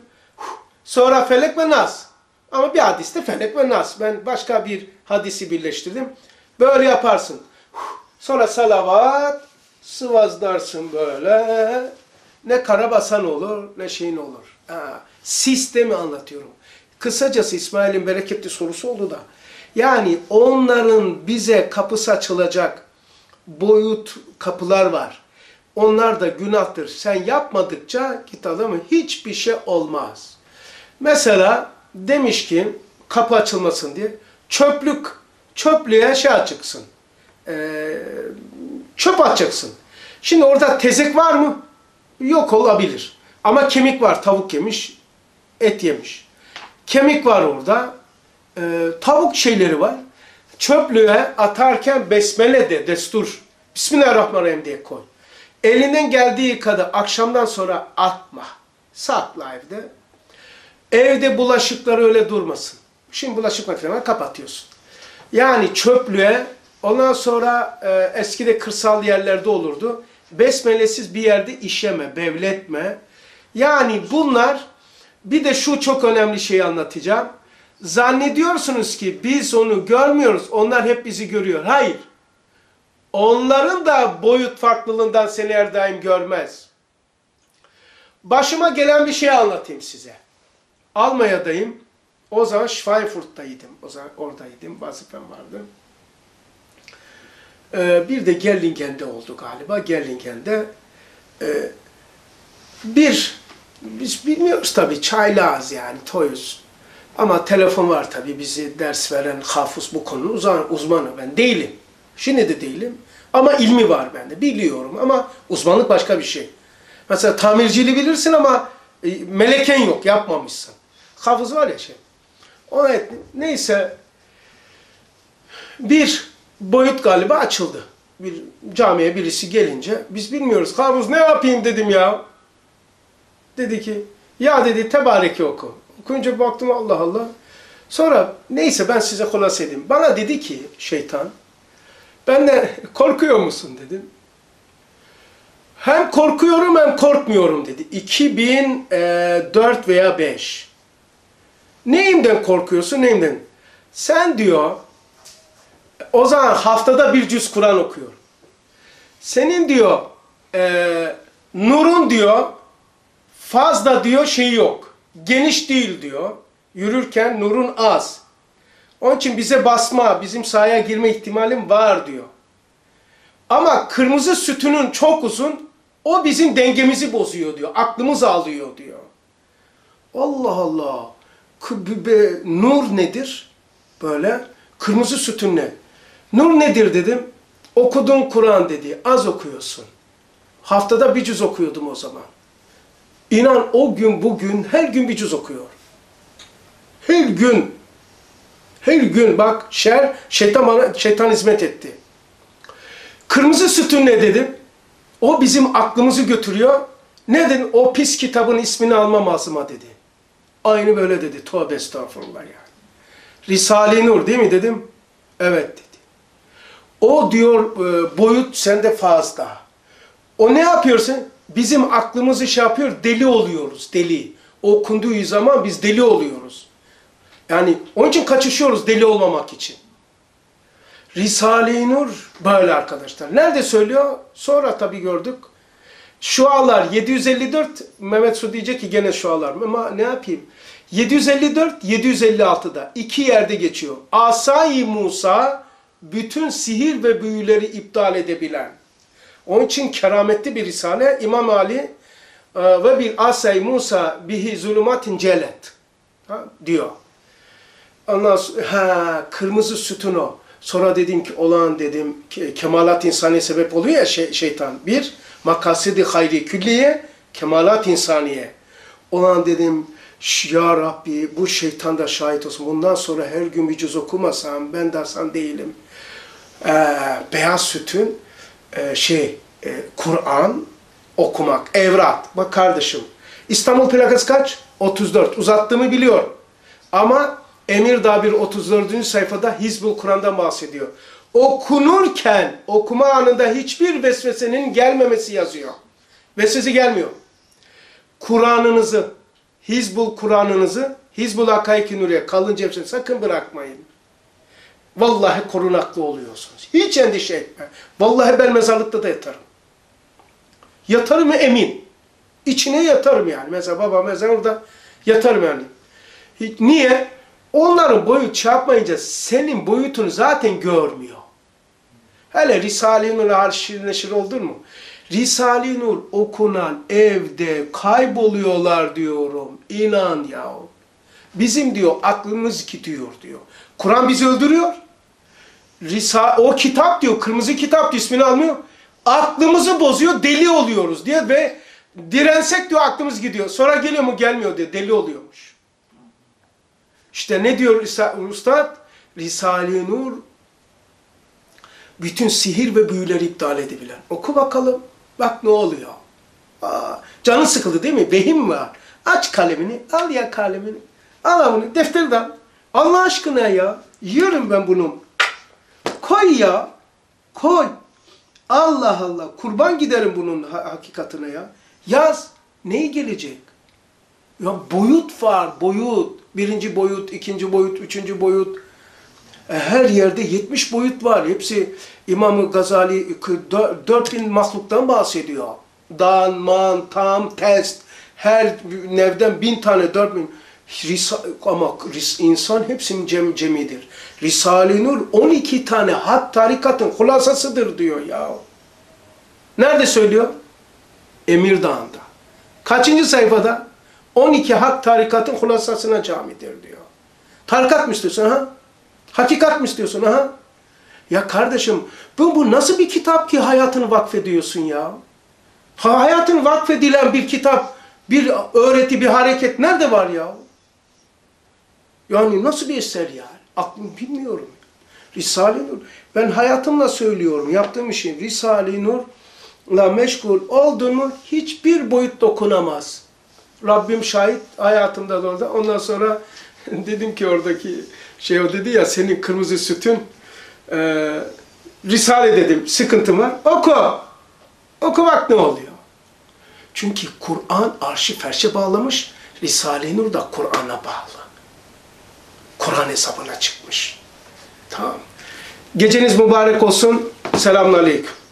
Sonra Felek ve Nas. Ama bir hadiste Felek ve Nas. Ben başka bir hadisi birleştirdim. Böyle yaparsın. Sonra salavat, sıvazlarsın böyle. Ne karabasan olur, ne şeyin olur. Ha, sistemi anlatıyorum. Kısacası İsmail'in bereketli sorusu oldu da. Yani onların bize kapısı açılacak boyut kapılar var. Onlar da günahtır. Sen yapmadıkça git adamı hiçbir şey olmaz. Mesela demiş ki kapı açılmasın diye çöplük çöplüğe şey açıksın. Ee, çöp atacaksın. Şimdi orada tezek var mı? Yok olabilir. Ama kemik var. Tavuk yemiş, et yemiş. Kemik var orada. Ee, tavuk şeyleri var. Çöplüğe atarken besmele de destur. Bismillahirrahmanirrahim diye koy. Elinden geldiği kadar akşamdan sonra atma. Sakla evde. Evde bulaşıklar öyle durmasın. Şimdi bulaşık makineni kapatıyorsun. Yani çöplüğe ondan sonra e, eskide kırsal yerlerde olurdu. Besmelesiz bir yerde işeme, bevletme. Yani bunlar bir de şu çok önemli şeyi anlatacağım. Zannediyorsunuz ki biz onu görmüyoruz. Onlar hep bizi görüyor. Hayır. Onların da boyut farklılığından seni her daim görmez. Başıma gelen bir şey anlatayım size. Almanya'dayım. O zaman Schweinfurt'taydım. O zaman oradaydım. Vazifem vardı. Ee, bir de Gerlingen'de oldu galiba. Gerlingen'de e, bir biz bilmiyoruz tabii çaylağız yani toyuz. Ama telefon var tabii bizi ders veren hafız bu konunun uzman, uzmanı ben değilim. Şimdi de değilim. Ama ilmi var bende. Biliyorum ama uzmanlık başka bir şey. Mesela tamirciliği bilirsin ama e, meleken yok, yapmamışsın. Hafız var ya şey. Ona et, neyse bir boyut galiba açıldı. Bir camiye birisi gelince biz bilmiyoruz. Hafız ne yapayım dedim ya. Dedi ki ya dedi tebareki oku. Okuyunca baktım Allah Allah. Sonra neyse ben size kolas edeyim. Bana dedi ki şeytan ben de korkuyor musun dedim. Hem korkuyorum hem korkmuyorum dedi. 2004 veya 5. Neyimden korkuyorsun neyimden? Sen diyor o zaman haftada bir cüz Kur'an okuyor. Senin diyor e, nurun diyor fazla diyor şeyi yok. Geniş değil diyor. Yürürken nurun az. Onun için bize basma, bizim sahaya girme ihtimalim var diyor. Ama kırmızı sütünün çok uzun, o bizim dengemizi bozuyor diyor. Aklımız alıyor diyor. Allah Allah. Nur nedir? Böyle. Kırmızı sütün ne? Nur nedir dedim. Okudun Kur'an dedi. Az okuyorsun. Haftada bir cüz okuyordum o zaman. İnan o gün bugün her gün bir cüz okuyor. Her gün. Her gün bak şer, şeytan bana şeytan hizmet etti. Kırmızı sütun ne dedim? O bizim aklımızı götürüyor. Ne dedim? O pis kitabın ismini almam ağzıma dedi. Aynı böyle dedi. Tövbe estağfurullah yani. Risale-i Nur değil mi dedim? Evet dedi. O diyor e, boyut sende fazla. O ne yapıyorsun? Bizim aklımızı şey yapıyor, deli oluyoruz, deli. O okunduğu zaman biz deli oluyoruz. Yani onun için kaçışıyoruz deli olmamak için. Risale-i Nur böyle arkadaşlar. Nerede söylüyor? Sonra tabii gördük. Şualar 754, Mehmet Su diyecek ki gene şualar. Ama ne yapayım? 754, 756'da iki yerde geçiyor. Asay Musa bütün sihir ve büyüleri iptal edebilen. Onun için kerametli bir risale İmam Ali e, ve bir asay Musa bihi zulümatin celet diyor. Ondan sonra, ha, kırmızı sütun o. Sonra dedim ki olan dedim kemalat insaniye sebep oluyor ya şey, şeytan. Bir, makasidi hayri külliye, kemalat insaniye. Olan dedim ya Rabbi bu şeytan da şahit olsun. Bundan sonra her gün bir cüz okumasam ben de Hasan değilim. Ee, beyaz sütün e, şey e, Kur'an okumak, evrat. Bak kardeşim İstanbul plakası kaç? 34. Uzattığımı biliyor. Ama Emir Dabir 34. sayfada Hizbul Kur'an'dan bahsediyor. Okunurken okuma anında hiçbir vesvesenin gelmemesi yazıyor. Vesvese gelmiyor. Kur'an'ınızı, Hizbul Kur'an'ınızı, Hizbul Hakayki Nuriye kalın cebsini sakın bırakmayın. Vallahi korunaklı oluyorsunuz. Hiç endişe etme. Vallahi ben mezarlıkta da yatarım. Yatarım emin. İçine yatarım yani. Mesela baba mezarda yatarım yani. Niye? Onların boyut çarpmayınca senin boyutunu zaten görmüyor. Hele Risale-i Nur neşir oldu mu? Risale-i Nur okunan evde kayboluyorlar diyorum. İnan ya. Bizim diyor aklımız gidiyor diyor. Kur'an bizi öldürüyor. Risa o kitap diyor kırmızı kitap ismini almıyor. Aklımızı bozuyor deli oluyoruz diye ve dirensek diyor aklımız gidiyor. Sonra geliyor mu gelmiyor diye deli oluyormuş. İşte ne diyor Risa- Ustad? Risale-i Nur bütün sihir ve büyüleri iptal edebilen. Oku bakalım. Bak ne oluyor. Aa, canın sıkıldı değil mi? Vehim var. Aç kalemini. Al ya kalemini. Al bunu defterden. Allah aşkına ya. Yiyorum ben bunu. Koy ya. Koy. Allah Allah. Kurban giderim bunun ha- hakikatine ya. Yaz. Neyi gelecek? Ya boyut var. Boyut. Birinci boyut, ikinci boyut, üçüncü boyut. E, Her yerde 70 boyut var. Hepsi İmam Gazali 4000 mahluktan bahsediyor. Dan, man, tam, test. Her nevden bin tane, dört bin. Ama insan hepsinin cem, cemidir. Risale-i Nur 12 tane hak tarikatın hulasasıdır diyor ya. Nerede söylüyor? Emir Dağı'nda. Kaçıncı sayfada? 12 hak tarikatın hulasasına camidir diyor. Tarikat mı istiyorsun ha? Hakikat mı istiyorsun ha? Ya kardeşim bu, bu nasıl bir kitap ki hayatını vakfediyorsun ya? Ha, hayatını vakfedilen bir kitap, bir öğreti, bir hareket nerede var ya? Yani nasıl bir eser yani? Aklım bilmiyorum. Risale-i Nur. Ben hayatımla söylüyorum. Yaptığım işin Risale-i Nur'la meşgul oldun mu hiçbir boyut dokunamaz. Rabbim şahit hayatımda da orada. Ondan sonra dedim ki oradaki şey o dedi ya senin kırmızı sütün e, Risale dedim sıkıntım var. Oku. Oku bak ne oluyor. Çünkü Kur'an arşi ferşe bağlamış. Risale-i Nur da Kur'an'a bağlı. Kur'an hesabına çıkmış. Tamam. Geceniz mübarek olsun. Selamun Aleyküm.